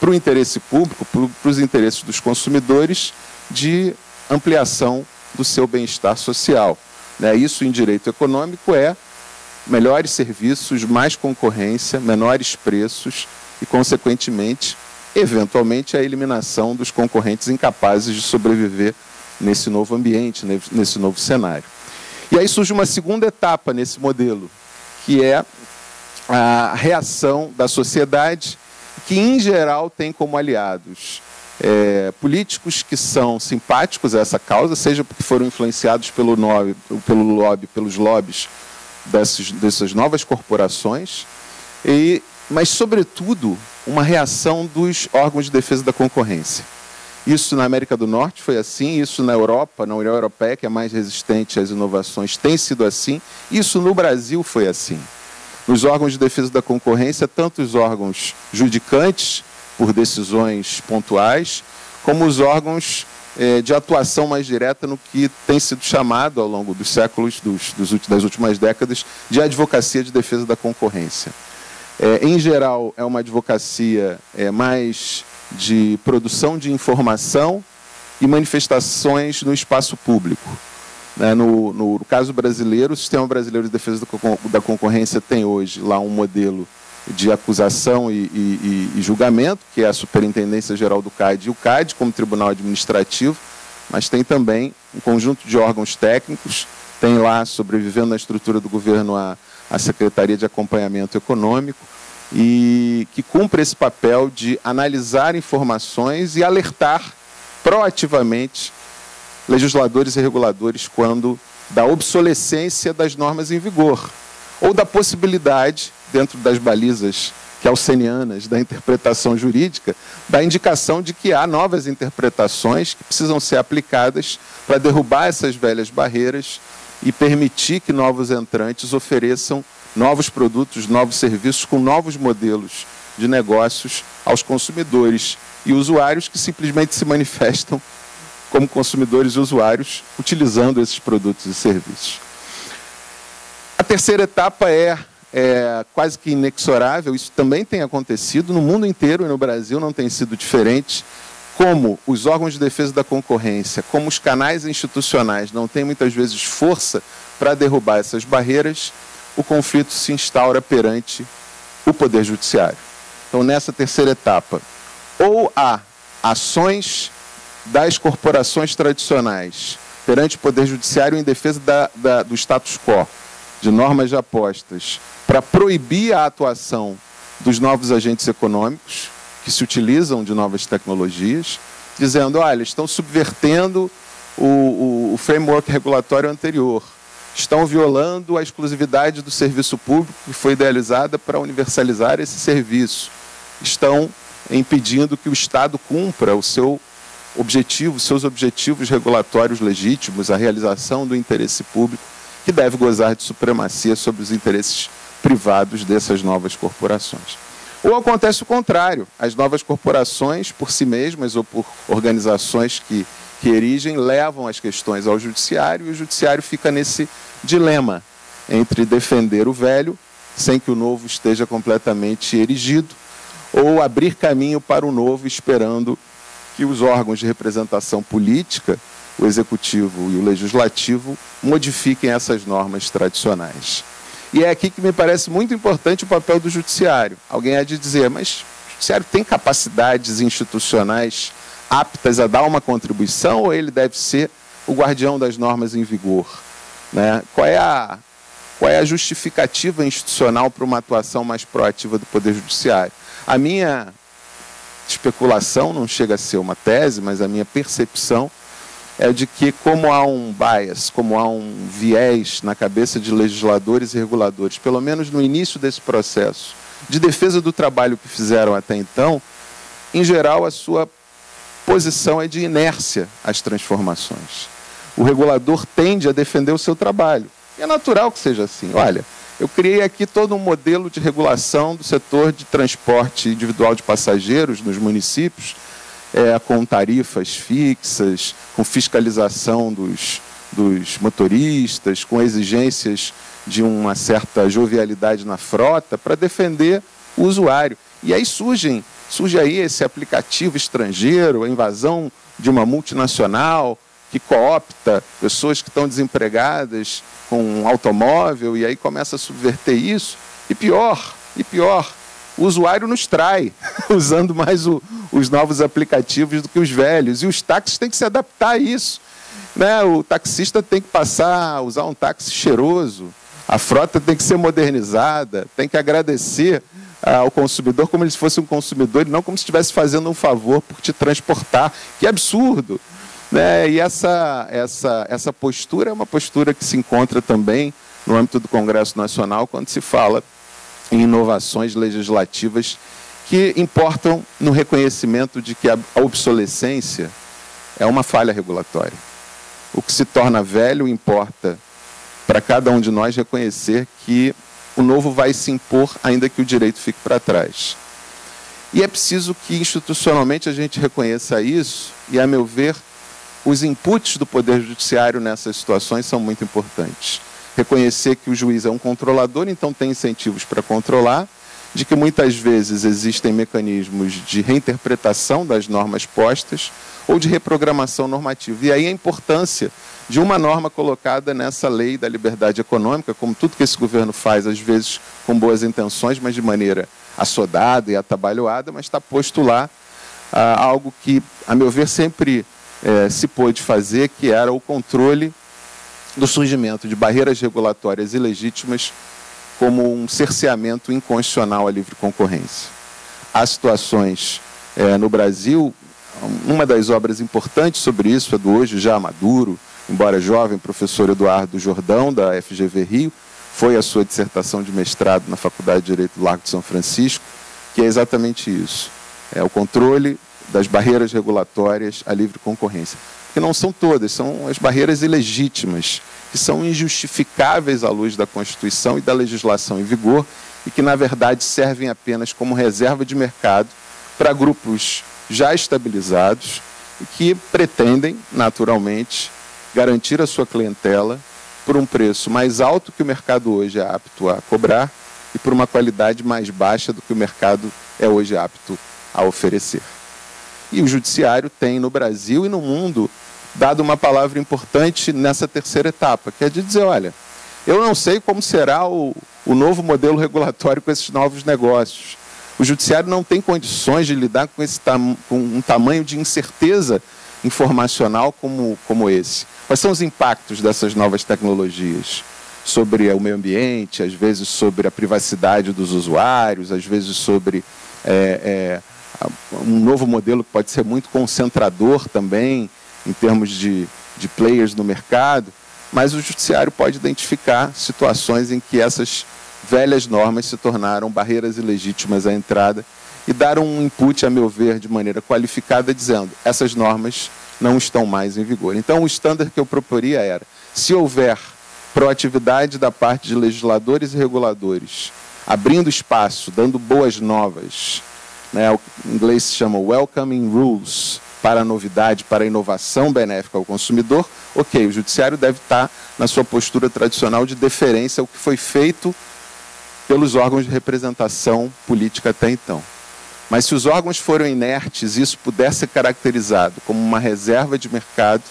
para o interesse público, para os interesses dos consumidores, de ampliação do seu bem-estar social. Né? Isso em direito econômico é melhores serviços, mais concorrência, menores preços e, consequentemente, eventualmente, a eliminação dos concorrentes incapazes de sobreviver nesse novo ambiente, nesse novo cenário. E aí surge uma segunda etapa nesse modelo, que é a reação da sociedade, que em geral tem como aliados é, políticos que são simpáticos a essa causa, seja porque foram influenciados pelo, pelo lobby, pelos lobbies dessas, dessas novas corporações, e, mas, sobretudo, uma reação dos órgãos de defesa da concorrência. Isso na América do Norte foi assim, isso na Europa, na União Europeia, que é mais resistente às inovações, tem sido assim, isso no Brasil foi assim. Nos órgãos de defesa da concorrência, tanto os órgãos judicantes, por decisões pontuais, como os órgãos eh, de atuação mais direta no que tem sido chamado ao longo dos séculos, dos, dos, das últimas décadas, de advocacia de defesa da concorrência. É, em geral, é uma advocacia é, mais de produção de informação e manifestações no espaço público. Né, no, no, caso brasileiro, o Sistema Brasileiro de Defesa da Concorrência tem hoje lá um modelo de acusação e, e, e, julgamento, que é a Superintendência Geral do CAD e o CAD, como tribunal administrativo, mas tem também um conjunto de órgãos técnicos, tem lá, sobrevivendo na estrutura do governo, a, a Secretaria de Acompanhamento Econômico, e que cumpre esse papel de analisar informações e alertar proativamente legisladores e reguladores quando da obsolescência das normas em vigor ou da possibilidade, dentro das balizas kelsenianas da interpretação jurídica, da indicação de que há novas interpretações que precisam ser aplicadas para derrubar essas velhas barreiras e permitir que novos entrantes ofereçam novos produtos, novos serviços com novos modelos de negócios aos consumidores e usuários que simplesmente se manifestam como consumidores e usuários utilizando esses produtos e serviços. A terceira etapa é, é, quase que inexorável, isso também tem acontecido no mundo inteiro e no Brasil não tem sido diferente. Como os órgãos de defesa da concorrência, como os canais institucionais não têm muitas vezes força para derrubar essas barreiras, o conflito se instaura perante o Poder Judiciário. Então, nessa terceira etapa, ou há ações das corporações tradicionais perante o Poder Judiciário em defesa da, da, do status quo, de normas de apostas, para proibir a atuação dos novos agentes econômicos que se utilizam de novas tecnologias, dizendo: olha, estão subvertendo o, o, o framework regulatório anterior estão violando a exclusividade do serviço público que foi idealizada para universalizar esse serviço. Estão impedindo que o Estado cumpra o seu objetivo, seus objetivos regulatórios legítimos, a realização do interesse público, que deve gozar de supremacia sobre os interesses privados dessas novas corporações. Ou acontece o contrário, as novas corporações, por si mesmas ou por organizações que que erigem levam as questões ao judiciário e o judiciário fica nesse dilema entre defender o velho sem que o novo esteja completamente erigido ou abrir caminho para o novo esperando que os órgãos de representação política o executivo e o legislativo modifiquem essas normas tradicionais. E é aqui que me parece muito importante o papel do judiciário. Alguém há de dizer, mas o judiciário tem capacidades institucionais aptas a dar uma contribuição ou ele deve ser o guardião das normas em vigor? Né? Qual, é a, qual é a justificativa institucional para uma atuação mais proativa do Poder Judiciário? A minha especulação não chega a ser uma tese, mas a minha percepção é de que, como há um bias, como há um viés na cabeça de legisladores e reguladores, pelo menos no início desse processo, de defesa do trabalho que fizeram até então, em geral a sua posição é de inércia às transformações. O regulador tende a defender o seu trabalho. E é natural que seja assim. Olha, eu criei aqui todo um modelo de regulação do setor de transporte individual de passageiros nos municípios é, com tarifas fixas, com fiscalização dos, dos motoristas, com exigências de uma certa jovialidade na frota para defender o usuário. E aí surgem, surge aí esse aplicativo estrangeiro, a invasão de uma multinacional que coopta pessoas que estão desempregadas com um automóvel e aí começa a subverter isso. E pior, e pior, o usuário nos trai, usando mais o, os novos aplicativos do que os velhos. E os táxis têm que se adaptar a isso. Né? O taxista tem que passar a usar um táxi cheiroso, a frota tem que ser modernizada, tem que agradecer ao consumidor como se fosse um consumidor e não como se estivesse fazendo um favor por te transportar. Que absurdo! Né? E essa, essa, essa postura é uma postura que se encontra também no âmbito do Congresso Nacional quando se fala em inovações legislativas que importam no reconhecimento de que a obsolescência é uma falha regulatória. O que se torna velho importa para cada um de nós reconhecer que o novo vai se impor, ainda que o direito fique para trás. E é preciso que institucionalmente a gente reconheça isso, e, a meu ver, os inputs do Poder Judiciário nessas situações são muito importantes. Reconhecer que o juiz é um controlador, então tem incentivos para controlar, de que muitas vezes existem mecanismos de reinterpretação das normas postas ou de reprogramação normativa. E aí a importância de uma norma colocada nessa lei da liberdade econômica, como tudo que esse governo faz, às vezes com boas intenções, mas de maneira assodada e atabalhoada, mas está posto lá ah, algo que, a meu ver, sempre eh, se pôde fazer, que era o controle do surgimento de barreiras regulatórias ilegítimas como um cerceamento inconstitucional à livre concorrência. Há situações é, no Brasil, uma das obras importantes sobre isso é do hoje já maduro, embora jovem, professor Eduardo Jordão, da FGV Rio, foi a sua dissertação de mestrado na Faculdade de Direito do Largo de São Francisco, que é exatamente isso. É o controle das barreiras regulatórias à livre concorrência. Que não são todas, são as barreiras ilegítimas que são injustificáveis à luz da Constituição e da legislação em vigor e que, na verdade, servem apenas como reserva de mercado para grupos já estabilizados e que pretendem, naturalmente, garantir a sua clientela por um preço mais alto que o mercado hoje é apto a cobrar e por uma qualidade mais baixa do que o mercado é hoje apto a oferecer. E o judiciário tem no Brasil e no mundo dado uma palavra importante nessa terceira etapa, que é de dizer, olha, eu não sei como será o, o novo modelo regulatório com esses novos negócios. O judiciário não tem condições de lidar com, esse tam, com um tamanho de incerteza informacional como, como esse. Quais são os impactos dessas novas tecnologias sobre o meio ambiente, às vezes sobre a privacidade dos usuários, às vezes sobre é, é, um novo modelo que pode ser muito concentrador também em termos de, de players no mercado, mas o judiciário pode identificar situações em que essas velhas normas se tornaram barreiras ilegítimas à entrada e dar um input, a meu ver, de maneira qualificada, dizendo essas normas não estão mais em vigor. Então, o estándar que eu proporia era: se houver proatividade da parte de legisladores e reguladores, abrindo espaço, dando boas novas, né, o inglês se chama welcoming rules, para a novidade, para a inovação benéfica ao consumidor, ok, o judiciário deve estar na sua postura tradicional de deferência ao que foi feito pelos órgãos de representação política até então. Mas se os órgãos foram inertes isso puder ser caracterizado como uma reserva de mercado,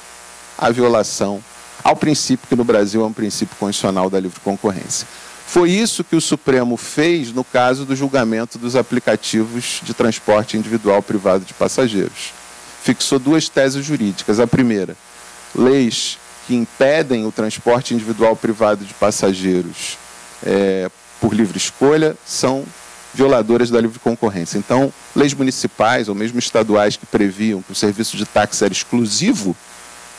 a violação ao princípio que no Brasil é um princípio constitucional da livre concorrência. Foi isso que o Supremo fez no caso do julgamento dos aplicativos de transporte individual privado de passageiros. Fixou duas teses jurídicas. A primeira, leis que impedem o transporte individual privado de passageiros é, por livre escolha são violadoras da livre concorrência. Então, leis municipais ou mesmo estaduais que previam que o serviço de táxi era exclusivo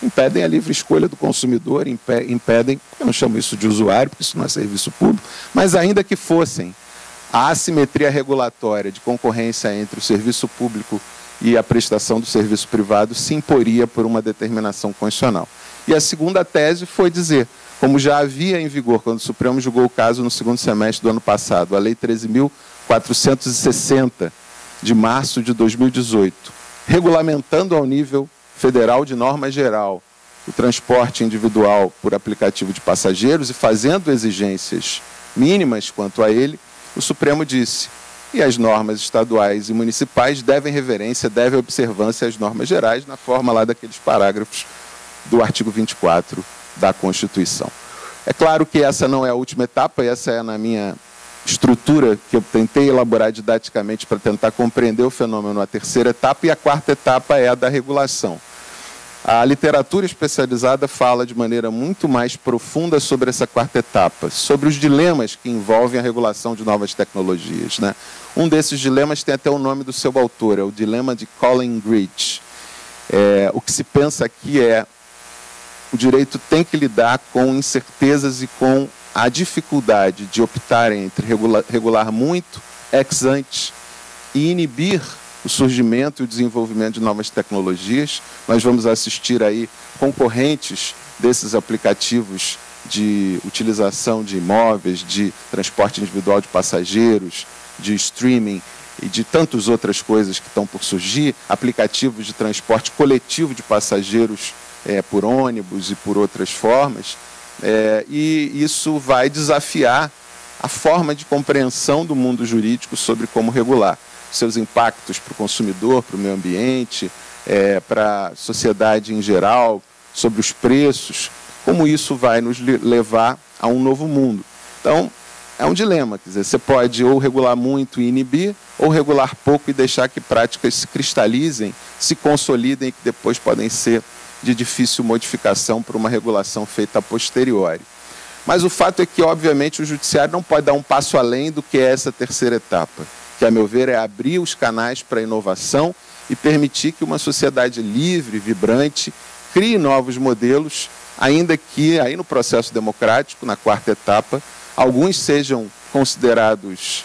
impedem a livre escolha do consumidor, impedem, eu não chamo isso de usuário, porque isso não é serviço público, mas ainda que fossem, a assimetria regulatória de concorrência entre o serviço público e a prestação do serviço privado se imporia por uma determinação constitucional. E a segunda tese foi dizer, como já havia em vigor quando o Supremo julgou o caso no segundo semestre do ano passado, a Lei 13.460, de março de 2018, regulamentando ao nível federal de norma geral o transporte individual por aplicativo de passageiros e fazendo exigências mínimas quanto a ele, o Supremo disse: e as normas estaduais e municipais devem reverência, devem observância às normas gerais, na forma lá daqueles parágrafos do artigo 24 da Constituição. É claro que essa não é a última etapa, essa é na minha estrutura que eu tentei elaborar didaticamente para tentar compreender o fenômeno, a terceira etapa, e a quarta etapa é a da regulação. A literatura especializada fala de maneira muito mais profunda sobre essa quarta etapa, sobre os dilemas que envolvem a regulação de novas tecnologias. Né? Um desses dilemas tem até o nome do seu autor, é o dilema de Colin Gridge. É, o que se pensa aqui é o direito tem que lidar com incertezas e com a dificuldade de optar entre regular, regular muito ex ante e inibir o surgimento e o desenvolvimento de novas tecnologias. Nós vamos assistir aí concorrentes desses aplicativos de utilização de imóveis, de transporte individual de passageiros, de streaming e de tantas outras coisas que estão por surgir, aplicativos de transporte coletivo de passageiros é, por ônibus e por outras formas, é, e isso vai desafiar a forma de compreensão do mundo jurídico sobre como regular seus impactos para o consumidor, para o meio ambiente, é, para a sociedade em geral, sobre os preços, como isso vai nos levar a um novo mundo. Então, é um dilema, quer dizer, você pode ou regular muito e inibir, ou regular pouco e deixar que práticas se cristalizem, se consolidem e que depois podem ser de difícil modificação para uma regulação feita a posteriori. Mas o fato é que, obviamente, o judiciário não pode dar um passo além do que é essa terceira etapa, que, a meu ver, é abrir os canais para a inovação e permitir que uma sociedade livre, vibrante, crie novos modelos, ainda que aí no processo democrático, na quarta etapa, alguns sejam considerados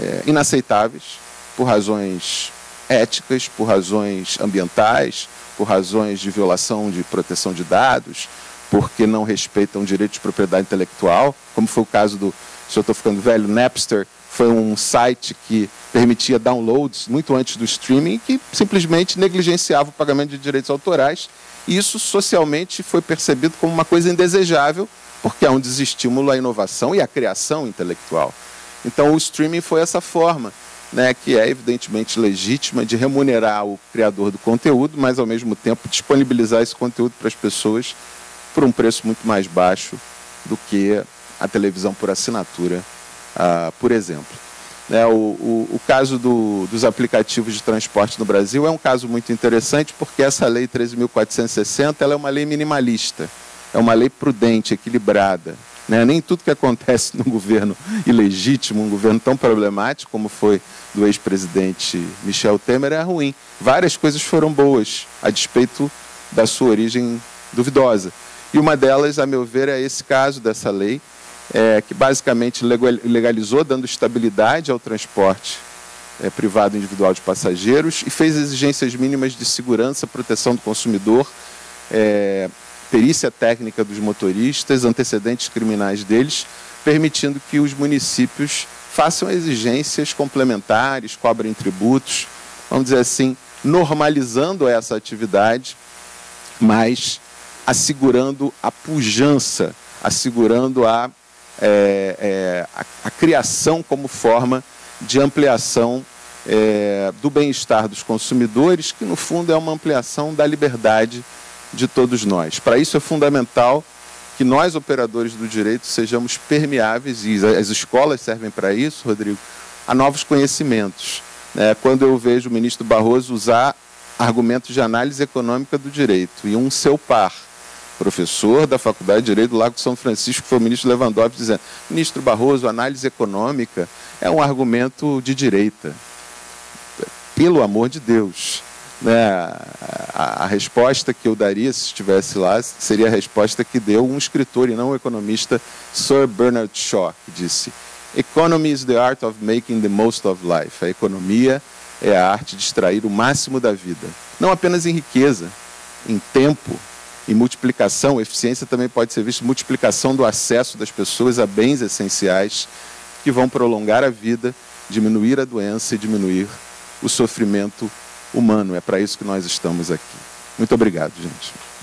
é, inaceitáveis por razões éticas, por razões ambientais, por razões de violação de proteção de dados, porque não respeitam direito de propriedade intelectual, como foi o caso do, se eu estou ficando velho, Napster, foi um site que permitia downloads muito antes do streaming que simplesmente negligenciava o pagamento de direitos autorais. E isso socialmente foi percebido como uma coisa indesejável, porque é um desestímulo à inovação e à criação intelectual. Então o streaming foi essa forma né, que é evidentemente legítima de remunerar o criador do conteúdo, mas ao mesmo tempo disponibilizar esse conteúdo para as pessoas por um preço muito mais baixo do que a televisão por assinatura, uh, por exemplo. Né, o, o, o, caso do, dos aplicativos de transporte no Brasil é um caso muito interessante porque essa lei 13.460 ela é uma lei minimalista, é uma lei prudente, equilibrada. Né? Nem tudo que acontece num governo ilegítimo, um governo tão problemático como foi do ex-presidente Michel Temer, é ruim. Várias coisas foram boas, a despeito da sua origem duvidosa. E uma delas, a meu ver, é esse caso dessa lei, é, que basicamente legalizou, dando estabilidade ao transporte é, privado individual de passageiros e fez exigências mínimas de segurança, proteção do consumidor, é, perícia técnica dos motoristas, antecedentes criminais deles, permitindo que os municípios façam exigências complementares, cobrem tributos, vamos dizer assim, normalizando essa atividade, mas assegurando a pujança, assegurando a, é, é, a, a, criação como forma de ampliação é, do bem-estar dos consumidores, que no fundo é uma ampliação da liberdade de todos nós. Para isso é fundamental que nós, operadores do direito, sejamos permeáveis, e as escolas servem para isso, Rodrigo, a novos conhecimentos. É, quando eu vejo o ministro Barroso usar argumentos de análise econômica do direito e um seu par, professor da Faculdade de Direito do Lago de São Francisco, que foi o ministro Lewandowski, dizendo: ministro Barroso, análise econômica é um argumento de direita. Pelo amor de Deus. Né? A, a, resposta que eu daria se estivesse lá seria a resposta que deu um escritor e não um economista, Sir Bernard Shaw, que disse: Economy is the art of making the most of life. A economia é a arte de extrair o máximo da vida, não apenas em riqueza, em tempo, em multiplicação. Eficiência também pode ser vista multiplicação do acesso das pessoas a bens essenciais que vão prolongar a vida, diminuir a doença e diminuir o sofrimento humano. É para isso que nós estamos aqui. Muito obrigado, gente.